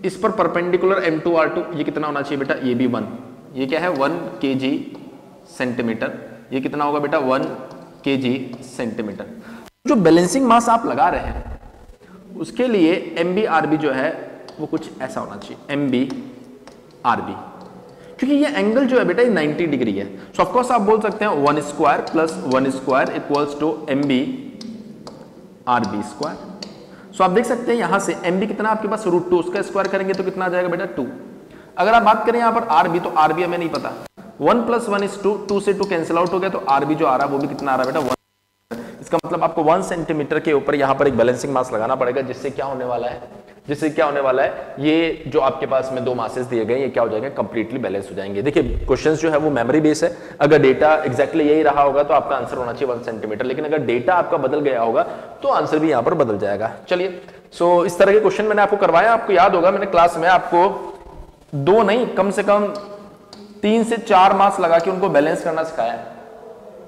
इस पर परपेंडिकुलर M2 R2 ये कितना होना चाहिए बेटा? ये भी वन ये क्या है? वन के जी सेंटीमीटर ये कितना होगा बेटा? वन के जी सेंटीमीटर जो बैलेंसिंग मास आप लगा रहे हैं उसके लिए एम बी आर बी जो है, वो कुछ ऐसा होना चाहिए। एम बी आर बी क्योंकि ये एंगल जो है बेटा, ये 90 डिग्री है। सो ऑफ़ कोर्स आप बोल सकते हैं one square plus one square equals to M B R B square so आप देख सकते हैं यहाँ से एम बी कितना आपके पास रूट टू उसका स्क्वायर करेंगे तो कितना आ जाएगा बेटा टू अगर आप बात करें यहाँ पर आर बी तो आर बी हमें नहीं पता। One plus one is two two से टू कैंसिल आउट हो गया तो आर बी जो आ रहा है वो भी कितना आ रहा है बेटा इसका मतलब आपको वन सेंटीमीटर के ऊपर यहाँ पर एक बैलेंसिंग मास लगाना पड़ेगा, जिससे क्या होने वाला है? जिससे क्या होने वाला है? ये जो आपके पास में दो मासेस दिए गए ये क्या हो जाएँगे? कंप्लीटली बैलेंस हो जाएँगे। देखिए क्वेश्चंस जो है वो मेमोरी बेस है। अगर डेटा एक्जैक्टली यही रहा होगा तो आपका आंसर होना चाहिए वन सेंटीमीटर लेकिन अगर डेटा आपका बदल गया होगा तो आंसर भी यहाँ पर बदल जाएगा। चलिए सो इस तरह के क्वेश्चन मैंने आपको करवाया आपको याद होगा, मैंने क्लास में आपको दो नहीं, कम से कम तीन से चार मास लगा के उनको बैलेंस करना सिखाया।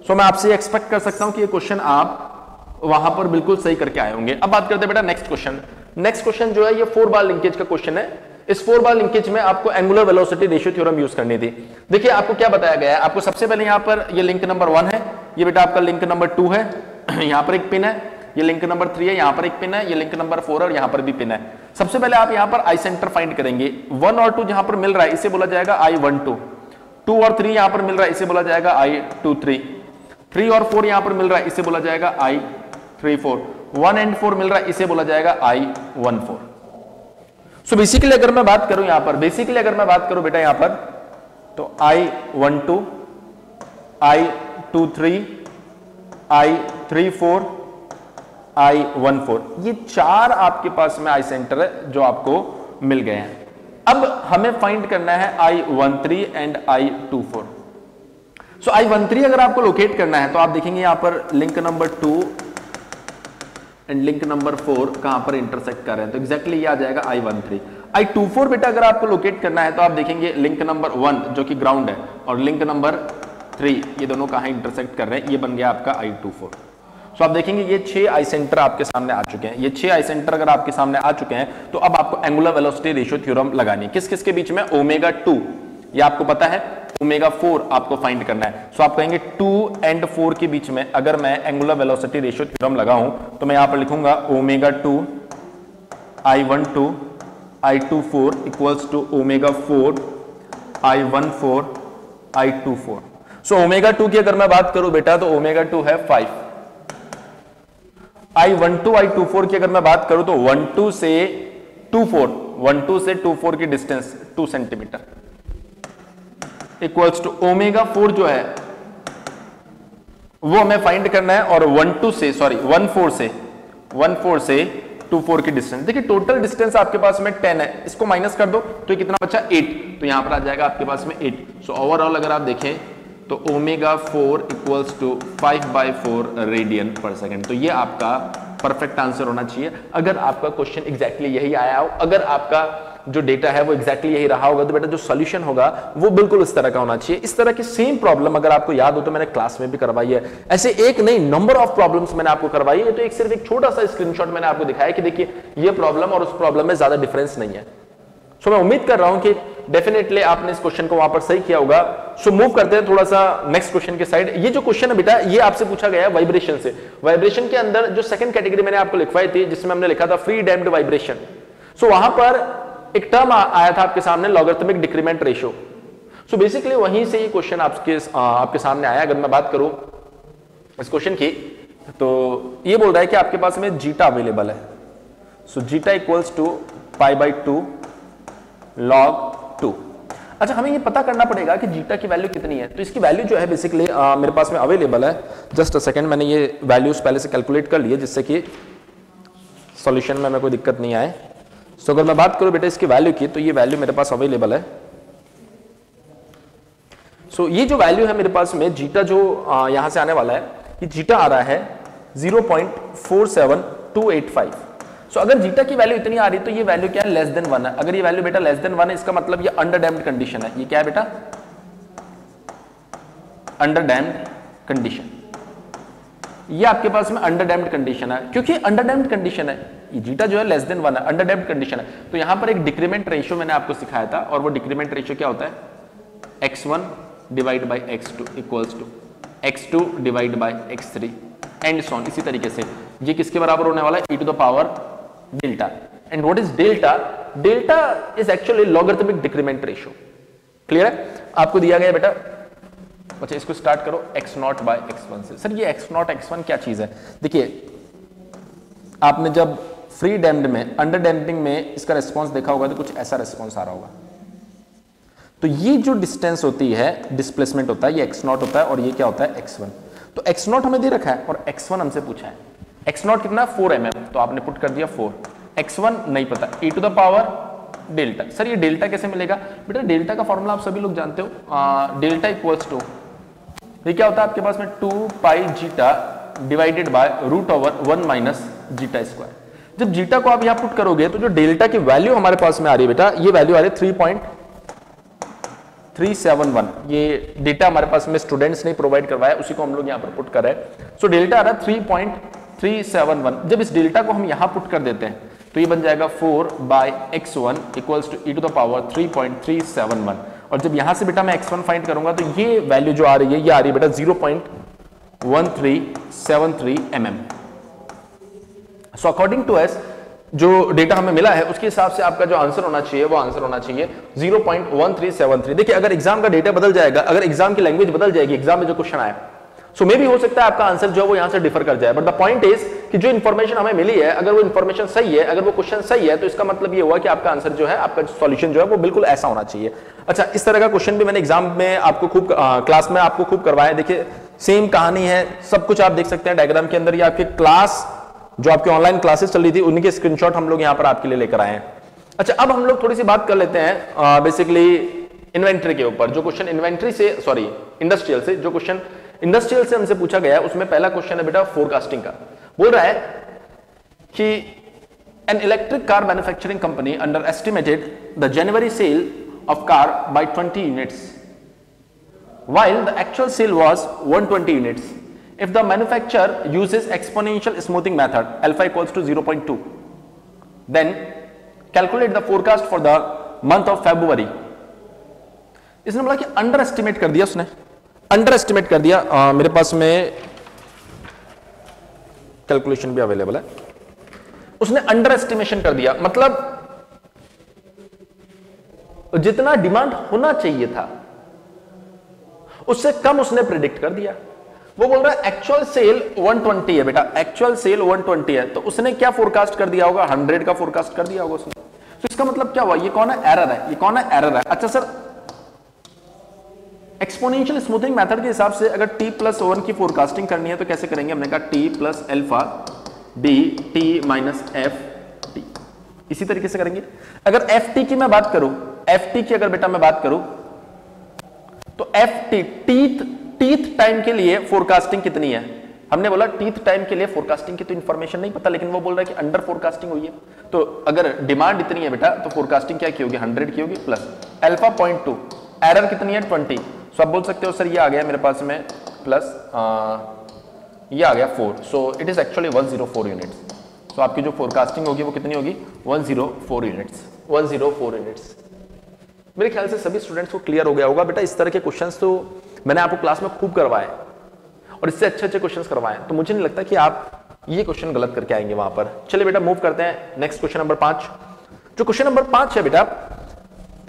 सो मैं आपसे एक्सपेक्ट कर सकता हूँ कि ये क्वेश्चन आप वहाँ पर बिल्कुल सही करके आए होंगे। अब बात करते हैं बेटा नेक्स्ट क्वेश्चन नेक्स्ट क्वेश्चन जो है, ये फोर बार लिंकेज का क्वेश्चन है। इस फोर बार लिंकेज में आपको angular velocity ratio theorem use करनी थी। देखिए, आपको क्या बताया गया है? आपको सबसे पहले यहाँ पर ये लिंक नंबर वन है। ये बेटा आपका लिंक नंबर टू है। <clears throat> यहाँ पर एक पिन है। ये लिंक नंबर थ्री है। यहाँ पर एक पिन है। ये लिंक नंबर फोर है और यहाँ पर भी पिन है। सबसे पहले आप यहाँ पर आई सेंटर फाइंड करेंगे। वन और टू जहाँ पर मिल रहा है, इसे बोला जाएगा आई वन टू टू और थ्री यहाँ पर मिल रहा है, इसे बोला जाएगा आई टू थ्री थ्री और फोर यहाँ पर मिल रहा है, इसे बोला जाएगा I three four. One and four मिल रहा है, इसे बोला जाएगा I one four so basically अगर मैं बात करूँ यहाँ पर बेसिकली अगर मैं बात करूँ बेटा यहाँ पर तो I one two I two three I three four I one four ये चार आपके पास में आई सेंटर है जो आपको मिल गए हैं। अब हमें फाइंड करना है I one three and I two four so I one three अगर आपको लोकेट करना है तो आप देखेंगे यहाँ पर link number two and link number four कहाँ पर इंटरसेक्ट कर रहे हैं। तो एक्जैक्टली ये आ जाएगा I one three I two four बेटा अगर आपको लोकेट करना है तो आप देखेंगे लिंक नंबर वन जो कि ग्राउंड है, और लिंक नंबर थ्री ये दोनों कहाँ इंटरसेक्ट कर रहे हैं, ये बन गया आपका आई टू फोर सो आप देखेंगे ये छह आई सेंटर आपके सामने आ चुके हैं। ये छह आई सेंटर अगर आपके सामने आ चुके हैं तो अब आपको एंगुलर वेलोसिटी रेशियो थ्योरम लगानी किस किस के बीच में? ओमेगा टू ये आपको पता है ओमेगा फोर आपको फाइंड करना है। सो आप कहेंगे टू एंड फोर के बीच में अगर मैं एंगुलर वेलोसिटी रेशियो थ्योरम लगाऊँ तो मैं यहाँ पर लिखूँगा omega two I one two I two four equals to omega four I one four I two four so omega two की अगर मैं बात करूँ बेटा तो ओमेगा टू है five I one two I two four की अगर मैं बात करूँ तो वन टू से टू फोर वन टू से टू फोर की distance two centimetre equals to omega four जो है, वो हमें फाइंड करना है और वन टू से सॉरी वन फोर से वन फोर से टू फोर की डिस्टेंस देखिए टोटल डिस्टेंस आपके पास में टेन है, इसको माइनस कर दो तो कितना बचा एट तो यहाँ पर आ जाएगा आपके पास में एट सो ओवरऑल अगर आप देखें तो omega four equals to five by four radian per second तो ये आपका परफेक्ट आंसर होना चाहिए। अगर आपका क्वेश्चन एग्जैक्टली exactly यही आया हो, अगर आपका जो डेटा है वो एक्जैक्टली यही रहा होगा। तो बेटा जो सोल्यूशन होगा, वो बिल्कुल इस तरह का होना चाहिए। इस तरह की सेम प्रॉब्लम अगर आपको याद हो तो मैंने क्लास में भी करवाई है। ऐसे एक नहीं नंबर ऑफ़ प्रॉब्लम्स मैंने आपको करवाई है। तो एक सिर्फ़ एक छोटा सा स्क्रीनशॉट मैंने आपको दिखाया कि देखिए, ये प्रॉब्लम और उस प्रॉब्लम में ज़्यादा डिफरेंस नहीं है। सो मैं उम्मीद कर रहा हूँ कि डेफिनेटली आपने इस क्वेश्चन को वहाँ पर सही किया होगा। सो मूव करते हैं थोड़ा सा नेक्स्ट क्वेश्चन के साइड ये जो क्वेश्चन है बेटा, ये आपसे पूछा गया है वाइब्रेशन से। वाइब्रेशन के अंदर जो सेकंड कैटेगरी मैंने आपको लिखवाई थी, जिसमें हमने लिखा था फ्री डैम्ड वाइब्रेशन सो वहाँ पर एक टर्म आया था आपके सामने logarithmic decrement ratio so basically वहीं से ये क्वेश्चन आपके आपके सामने आया, अगर मैं बात करूँ इस क्वेश्चन की तो ये बोल रहा है कि आपके पास में जीटा अवेलेबल है। So zeta equals to pi by two log two अच्छा हमें ये पता करना पड़ेगा कि जीटा की वैल्यू कितनी है। तो इसकी वैल्यू जो है बेसिकली मेरे पास में अवेलेबल है। जस्ट अ सेकंड मैंने ये वैल्यूज़ पहले से कैलकुलेट कर लिए, जिससे कि सॉल्यूशन में हमें कोई दिक्कत नहीं आए। सो अगर मैं बात करूँ बेटा इसकी वैल्यू की तो ये वैल्यू मेरे पास अवेलेबल है। सो so, ये जो वैल्यू है मेरे पास में जीटा जो आ, यहाँ से आने वाला है ये जीटा आ रहा है 0.47285 सो अगर जीटा की वैल्यू इतनी आ रही तो ये वैल्यू क्या है? लेस देन वन है। अगर ये वैल्यू बेटा लेस देन वन है इसका मतलब ये अंडर डैम्ड कंडीशन है। ये क्या है बेटा? अंडर डैम्ड कंडीशन ये आपके पास में अंडर डैम्ड कंडीशन है। क्योंकि अंडर डैम्ड कंडीशन है जीटा जो है लेस देन वन है अंडर डैम्ड कंडीशन है। तो यहाँ पर एक डिक्रीमेंट रेशियो मैंने आपको सिखाया था, और वो डिक्रीमेंट रेशियो क्या होता है? X one divide by x two equals to x two divide by x three and so on इसी तरीके से। ये किसके बराबर होने वाला है? E to the power delta and what is delta delta is actually logarithmic decrement ratio clear है? आपको दिया गया बेटा अच्छा इसको स्टार्ट करो x naught by x one से। सर ये x नॉट एक्स वन क्या चीज़ है? देखिए आपने जब फ्री डैम्ड में अंडर डैम्पिंग में इसका रिस्पॉन्स देखा होगा तो कुछ ऐसा रिस्पॉन्स आ रहा होगा। तो ये जो डिस्टेंस होती है डिस्प्लेसमेंट होता है ये एक्स नॉट होता है और ये क्या होता है? एक्स वन तो एक्स नॉट हमें दे रखा है और एक्स वन हमसे पूछा है। एक्स नॉट कितना? फोर एम mm, तो आपने पुट कर दिया फोर एक्स वन नहीं पता। E to the power delta sir ये डेल्टा कैसे मिलेगा? बेटा डेल्टा का फॉर्मूला आप सभी लोग जानते हो। डेल्टा इक्वल्स टू ये क्या होता है, आपके पास में two pi zeta divided by root over one minus zeta square जब जीटा को आप यहाँ पुट करोगे तो जो डेल्टा की वैल्यू हमारे पास में आ रही है बेटा, ये वैल्यू आ रही है three point three seven one ये डेटा हमारे पास में स्टूडेंट्स ने प्रोवाइड करवाया, उसी को हम लोग यहाँ पर पुट कर रहे हैं। सो डेल्टा आ रहा है three point three seven one जब इस डेल्टा को हम यहाँ पुट कर देते हैं तो ये बन जाएगा four by x one equals to e to the power three point three seven one और जब यहाँ से बेटा मैं एक्स वन फाइंड करूँगा तो ये वैल्यू जो आ रही है, ये आ रही है बेटा zero point one three seven three m m so according to s जो डेटा हमें मिला है, उसके हिसाब से आपका जो आंसर होना चाहिए, वो आंसर होना चाहिए 0.1373 देखिए, अगर एग्ज़ाम का डेटा बदल जाएगा, अगर एग्ज़ाम की लैंग्वेज बदल जाएगी एग्ज़ाम में जो क्वेश्चन आए सो मे भी हो सकता है आपका आंसर जो है वो यहाँ से डिफर कर जाए। बट द पॉइंट इज़ कि जो इन्फॉर्मेशन हमें मिली है, अगर वो इन्फॉर्मेशन सही है, अगर वो क्वेश्चन सही है तो इसका मतलब ये हुआ कि आपका आंसर जो है, आपका सॉल्यूशन जो है वो बिल्कुल ऐसा होना चाहिए। अच्छा इस तरह का क्वेश्चन भी मैंने एग्ज़ाम में आपको खूब क्लास में आपको खूब करवाया देखिए सेम कहानी है, सब कुछ आप देख सकते हैं डायग्राम के अंदर। ये आपके क्लास जो आपकी ऑनलाइन क्लासेस चल रही थी उनके स्क्रीनशॉट हम लोग यहाँ पर आपके लिए लेकर आए हैं। अच्छा अब हम लोग थोड़ी सी बात कर लेते हैं बेसिकली इन्वेंट्री के ऊपर। जो क्वेश्चन इन्वेंट्री से सॉरी इंडस्ट्रियल से, जो क्वेश्चन इंडस्ट्रियल से हमसे पूछा गया उसमें पहला क्वेश्चन है बेटा फोरकास्टिंग का। बोल रहा है कि an electric car manufacturing company underestimated the January sale of car by 20 units while the actual sale was 120 units if the manufacturer uses exponential smoothing method alpha equals to 0.2 then calculate the forecast for the month of February इसने बोला कि under estimate कर दिया उसने। Under estimate कर दिया। आ, मेरे पास में कैलकुलेशन भी अवेलेबल है। उसने अंडर एस्टिमेशन कर दिया। मतलब जितना डिमांड होना चाहिए था उससे कम उसने प्रिडिक्ट कर दिया। वो बोल रहा है एक्चुअल सेल 120 है बेटा। एक्चुअल सेल 120 है। तो उसने क्या फोरकास्ट कर दिया होगा? 100 का फोरकास्ट कर दिया होगा उसने। तो इसका मतलब क्या हुआ? ये कौन है? एरर है। ये कौन है? एरर है। अच्छा सर एक्सपोनेंशियल स्मूथिंग मेथड के हिसाब से अगर t प्लस वन की फोरकास्टिंग करनी है तो कैसे करेंगे? हमने कहा t plus alpha d t minus f t इसी तरीके से करेंगे। अगर एफ़ टी की मैं बात करूँ एफ़ टी की अगर बेटा मैं बात करूँ तो f t tth tth time के लिए फोरकास्टिंग कितनी है? हमने बोला टीथ टाइम के लिए फोरकास्टिंग की तो इन्फॉर्मेशन नहीं पता, लेकिन वो बोल रहा है कि अंडर फोरकास्टिंग हुई है। तो अगर डिमांड इतनी है बेटा तो फोरकास्टिंग क्या की होगी? हंड्रेड की होगी plus alpha point two error कितनी है? ट्वेंटी सो आप बोल सकते हो, सर, ये आ गया मेरे पास में प्लस ये आ गया four so it is actually one zero four units so आपकी जो फोरकास्टिंग होगी वो कितनी होगी? One zero four units one zero four units मेरे ख्याल से सभी स्टूडेंट्स को क्लियर हो गया होगा। बेटा, इस तरह के क्वेश्चंस तो मैंने आपको क्लास में खूब करवाए और इससे अच्छे अच्छे क्वेश्चंस करवाए तो मुझे नहीं लगता कि आप ये क्वेश्चन गलत करके आएँगे वहाँ पर। चलिए बेटा मूव करते हैं। नेक्स्ट क्वेश्चन नंबर पाँच। जो क्वेश्चन नंबर पाँच है बेटा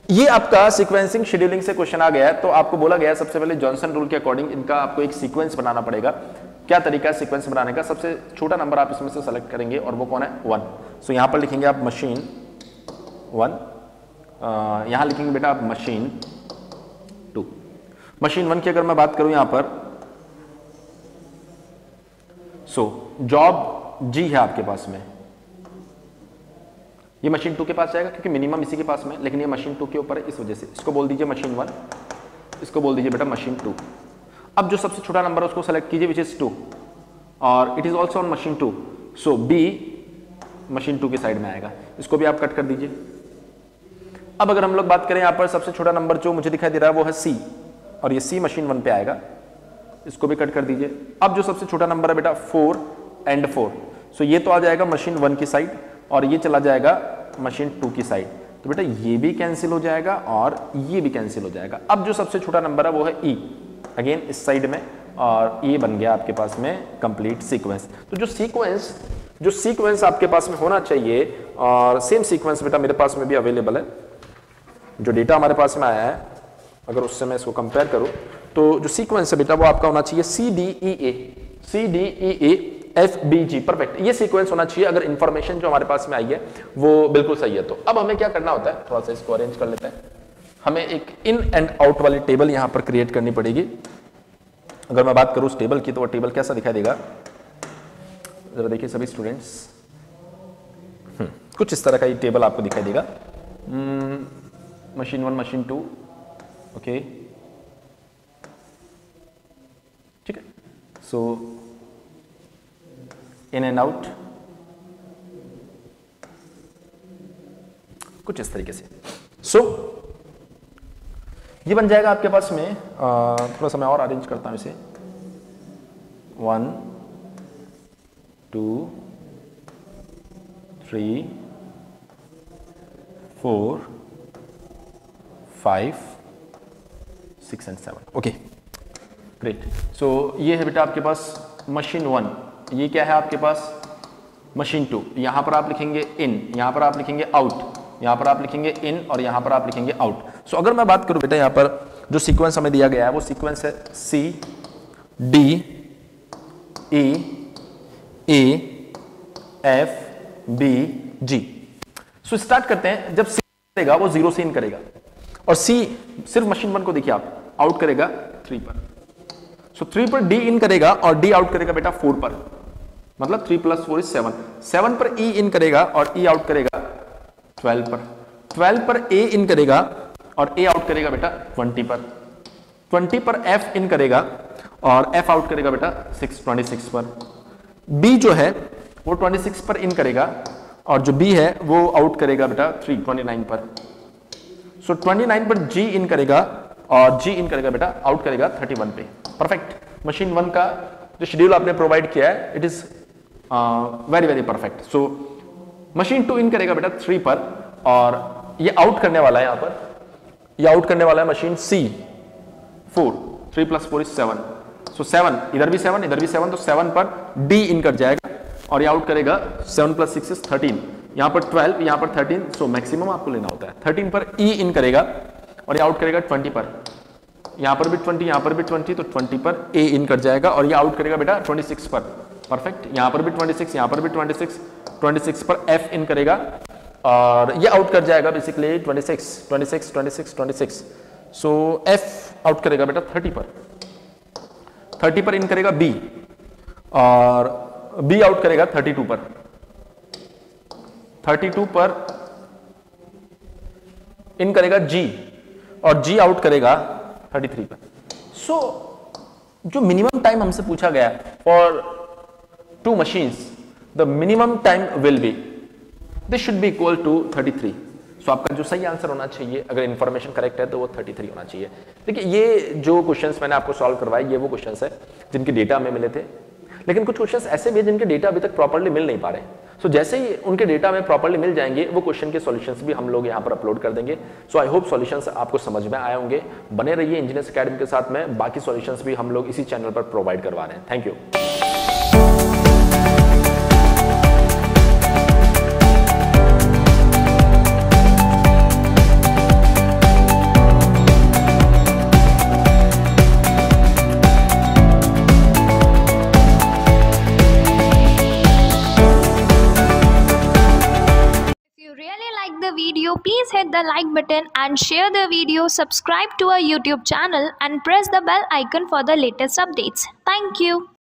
ये आपका सीक्वेंसिंग शेड्यूलिंग से क्वेश्चन आ गया है तो आपको बोला गया सबसे पहले जॉनसन रूल के अकॉर्डिंग इनका आपको एक सीक्वेंस बनाना पड़ेगा। क्या तरीका है सीक्वेंस बनाने का? सबसे छोटा नंबर आप इसमें से सेलेक्ट करेंगे और वो कौन है? वन सो so, यहाँ पर लिखेंगे आप मशीन वन यहाँ लिखेंगे बेटा आप मशीन टू मशीन वन की अगर मैं बात करूँ यहाँ पर सो जॉब जी है आपके पास में। ये मशीन टू के पास जाएगा, क्योंकि मिनिमम इसी के पास में लेकिन ये मशीन टू के ऊपर है, इस वजह से। इसको बोल दीजिए मशीन वन इसको बोल दीजिए बेटा मशीन टू अब जो सबसे छोटा नंबर है, उसको सेलेक्ट कीजिए विच इज़ टू और it is also on machine two so b machine two के साइड में आएगा। इसको भी आप कट कर दीजिए। अब अगर हम लोग बात करें यहाँ पर सबसे छोटा नंबर जो मुझे दिखाई दे रहा है, वो है सी और ये सी मशीन वन पे आएगा। इसको भी कट कर दीजिए। अब जो सबसे छोटा नंबर है बेटा फोर एंड फोर सो ये तो आ जाएगा मशीन वन की साइड और ये चला जाएगा मशीन टू की साइड तो बेटा ये भी कैंसिल हो जाएगा और ये भी कैंसिल हो जाएगा। अब जो सबसे छोटा नंबर है वो है ई e. अगेन इस साइड में और ये बन गया आपके पास में कंप्लीट सीक्वेंस तो जो सीक्वेंस जो सीक्वेंस आपके पास में होना चाहिए और सेम सीक्वेंस बेटा मेरे पास में भी अवेलेबल है। जो डेटा हमारे पास में आया है, अगर उससे मैं इसको कंपेयर करूँ तो जो सीक्वेंस है बेटा वो आपका होना चाहिए c d e a c d e a f b g perfect ये सीक्वेंस होना चाहिए अगर इंफॉर्मेशन जो हमारे पास में आई है वो बिल्कुल सही है। तो अब हमें क्या करना होता है? थोड़ा सा इसको अरेंज कर लेते हैं। हमें एक इन एंड आउट वाली टेबल यहाँ पर क्रिएट करनी पड़ेगी। अगर मैं बात करूँ उस टेबल की तो वो टेबल कैसा दिखाई देगा? जरा देखिए सभी स्टूडेंट्स हम्म, कुछ इस तरह का ये टेबल आपको दिखाई देगा। Machine one machine two okay ठीक है? सो इन एंड आउट कुछ इस तरीके से। सो so, ये बन जाएगा आपके पास में थोड़ा सा मैं और अरेंज करता हूँ इसे। One two three four five six and seven okay great so ये है बेटा आपके पास मशीन वन ये क्या है आपके पास? मशीन टू यहाँ पर आप लिखेंगे इन यहाँ पर आप लिखेंगे आउट यहाँ पर आप लिखेंगे इन और यहाँ पर आप लिखेंगे आउट सो so, अगर मैं बात करूँ बेटा यहाँ पर जो सीक्वेंस हमें दिया गया है वो सीक्वेंस है c d e a f b g so start करते हैं। जब सी करेगा वो ज़ीरो से इन करेगा। और सी सिर्फ़ मशीन वन को देखिए आप आउट करेगा थ्री पर। सो so, थ्री पर डी इन करेगा और डी आउट करेगा बेटा फोर पर। मतलब three plus four is seven seven पर ई e इन करेगा और ई e आउट करेगा ट्वेल्व पर. ट्वेल्व पर ए इन करेगा और ए आउट करेगा बेटा ट्वेंटी पर. ट्वेंटी पर एफ़ इन करेगा और एफ़ आउट करेगा बेटा सिक्स ट्वेंटी सिक्स पर. बी जो है, वो ट्वेंटी सिक्स पर इन करेगा और जो बी है, वो आउट करेगा बेटा थ्री ट्वेंटी नाइन पर. सो ट्वेंटी नाइन पर जी इन करेगा और जी इन करेगा बेटा आउट करेगा थर्टी वन पे. परफेक्ट मशीन वन का जो शेड्यूल आपने प्रोवाइड किया है it is very very perfect so machine two in करेगा बेटा थ्री पर, और ये आउट करने वाला है यहाँ पर। ये आउट करने वाला है machine c four three plus four is seven so seven इधर भी सेवन इधर भी सेवन तो सेवन पर डी इन कर जाएगा। और ये आउट करेगा seven plus six is thirteen यहाँ पर ट्वेल्व यहाँ पर थर्टीन सो मैक्सिमम आपको लेना होता है। थर्टीन पर ई e इन करेगा, और ये आउट करेगा ट्वेंटी पर। यहाँ पर भी ट्वेंटी यहाँ पर भी ट्वेंटी तो ट्वेंटी पर ए इन कर जाएगा, और ये आउट करेगा बेटा ट्वेंटी सिक्स पर। परफेक्ट यहाँ पर भी ट्वेंटी सिक्स यहाँ पर भी ट्वेंटी सिक्स 26 पर एफ़ इन करेगा और ये आउट कर जाएगा बेसिकली 26 26 26 26 सो एफ़ आउट करेगा बेटा 30 पर. 30 पर इन करेगा बी और बी आउट करेगा 32 पर. 32 पर इन करेगा जी और जी आउट करेगा 33 पर. सो so, जो मिनिमम टाइम हमसे पूछा गया for two machines the minimum time will be this should be equal to 33 so आपका जो सही आंसर होना चाहिए अगर इन्फॉर्मेशन करेक्ट है तो वो 33 होना चाहिए। देखिए ये जो क्वेश्चंस मैंने आपको सॉल्व करवाए ये वो क्वेश्चंस है जिनके डेटा हमें मिले थे। लेकिन कुछ क्वेश्चंस ऐसे भी हैं जिनके डेटा अभी तक प्रॉपरली मिल नहीं पा रहे। सो so, जैसे ही उनके डेटा में प्रॉपरली मिल जाएँगे वो क्वेश्चन के सॉल्यूशंस भी हम लोग यहाँ पर अपलोड कर देंगे। सो आई होप सॉल्यूशंस आपको समझ में आए होंगे। बने रहिए इंजीनियर्स अकेडमी के साथ में बाकी सॉल्यूशंस भी हम लोग इसी चैनल पर प्रोवाइड करवा रहे हैं। Thank you video, please hit the like button and share the video, subscribe to our YouTube channel and press the bell icon for the latest updates. Thank you.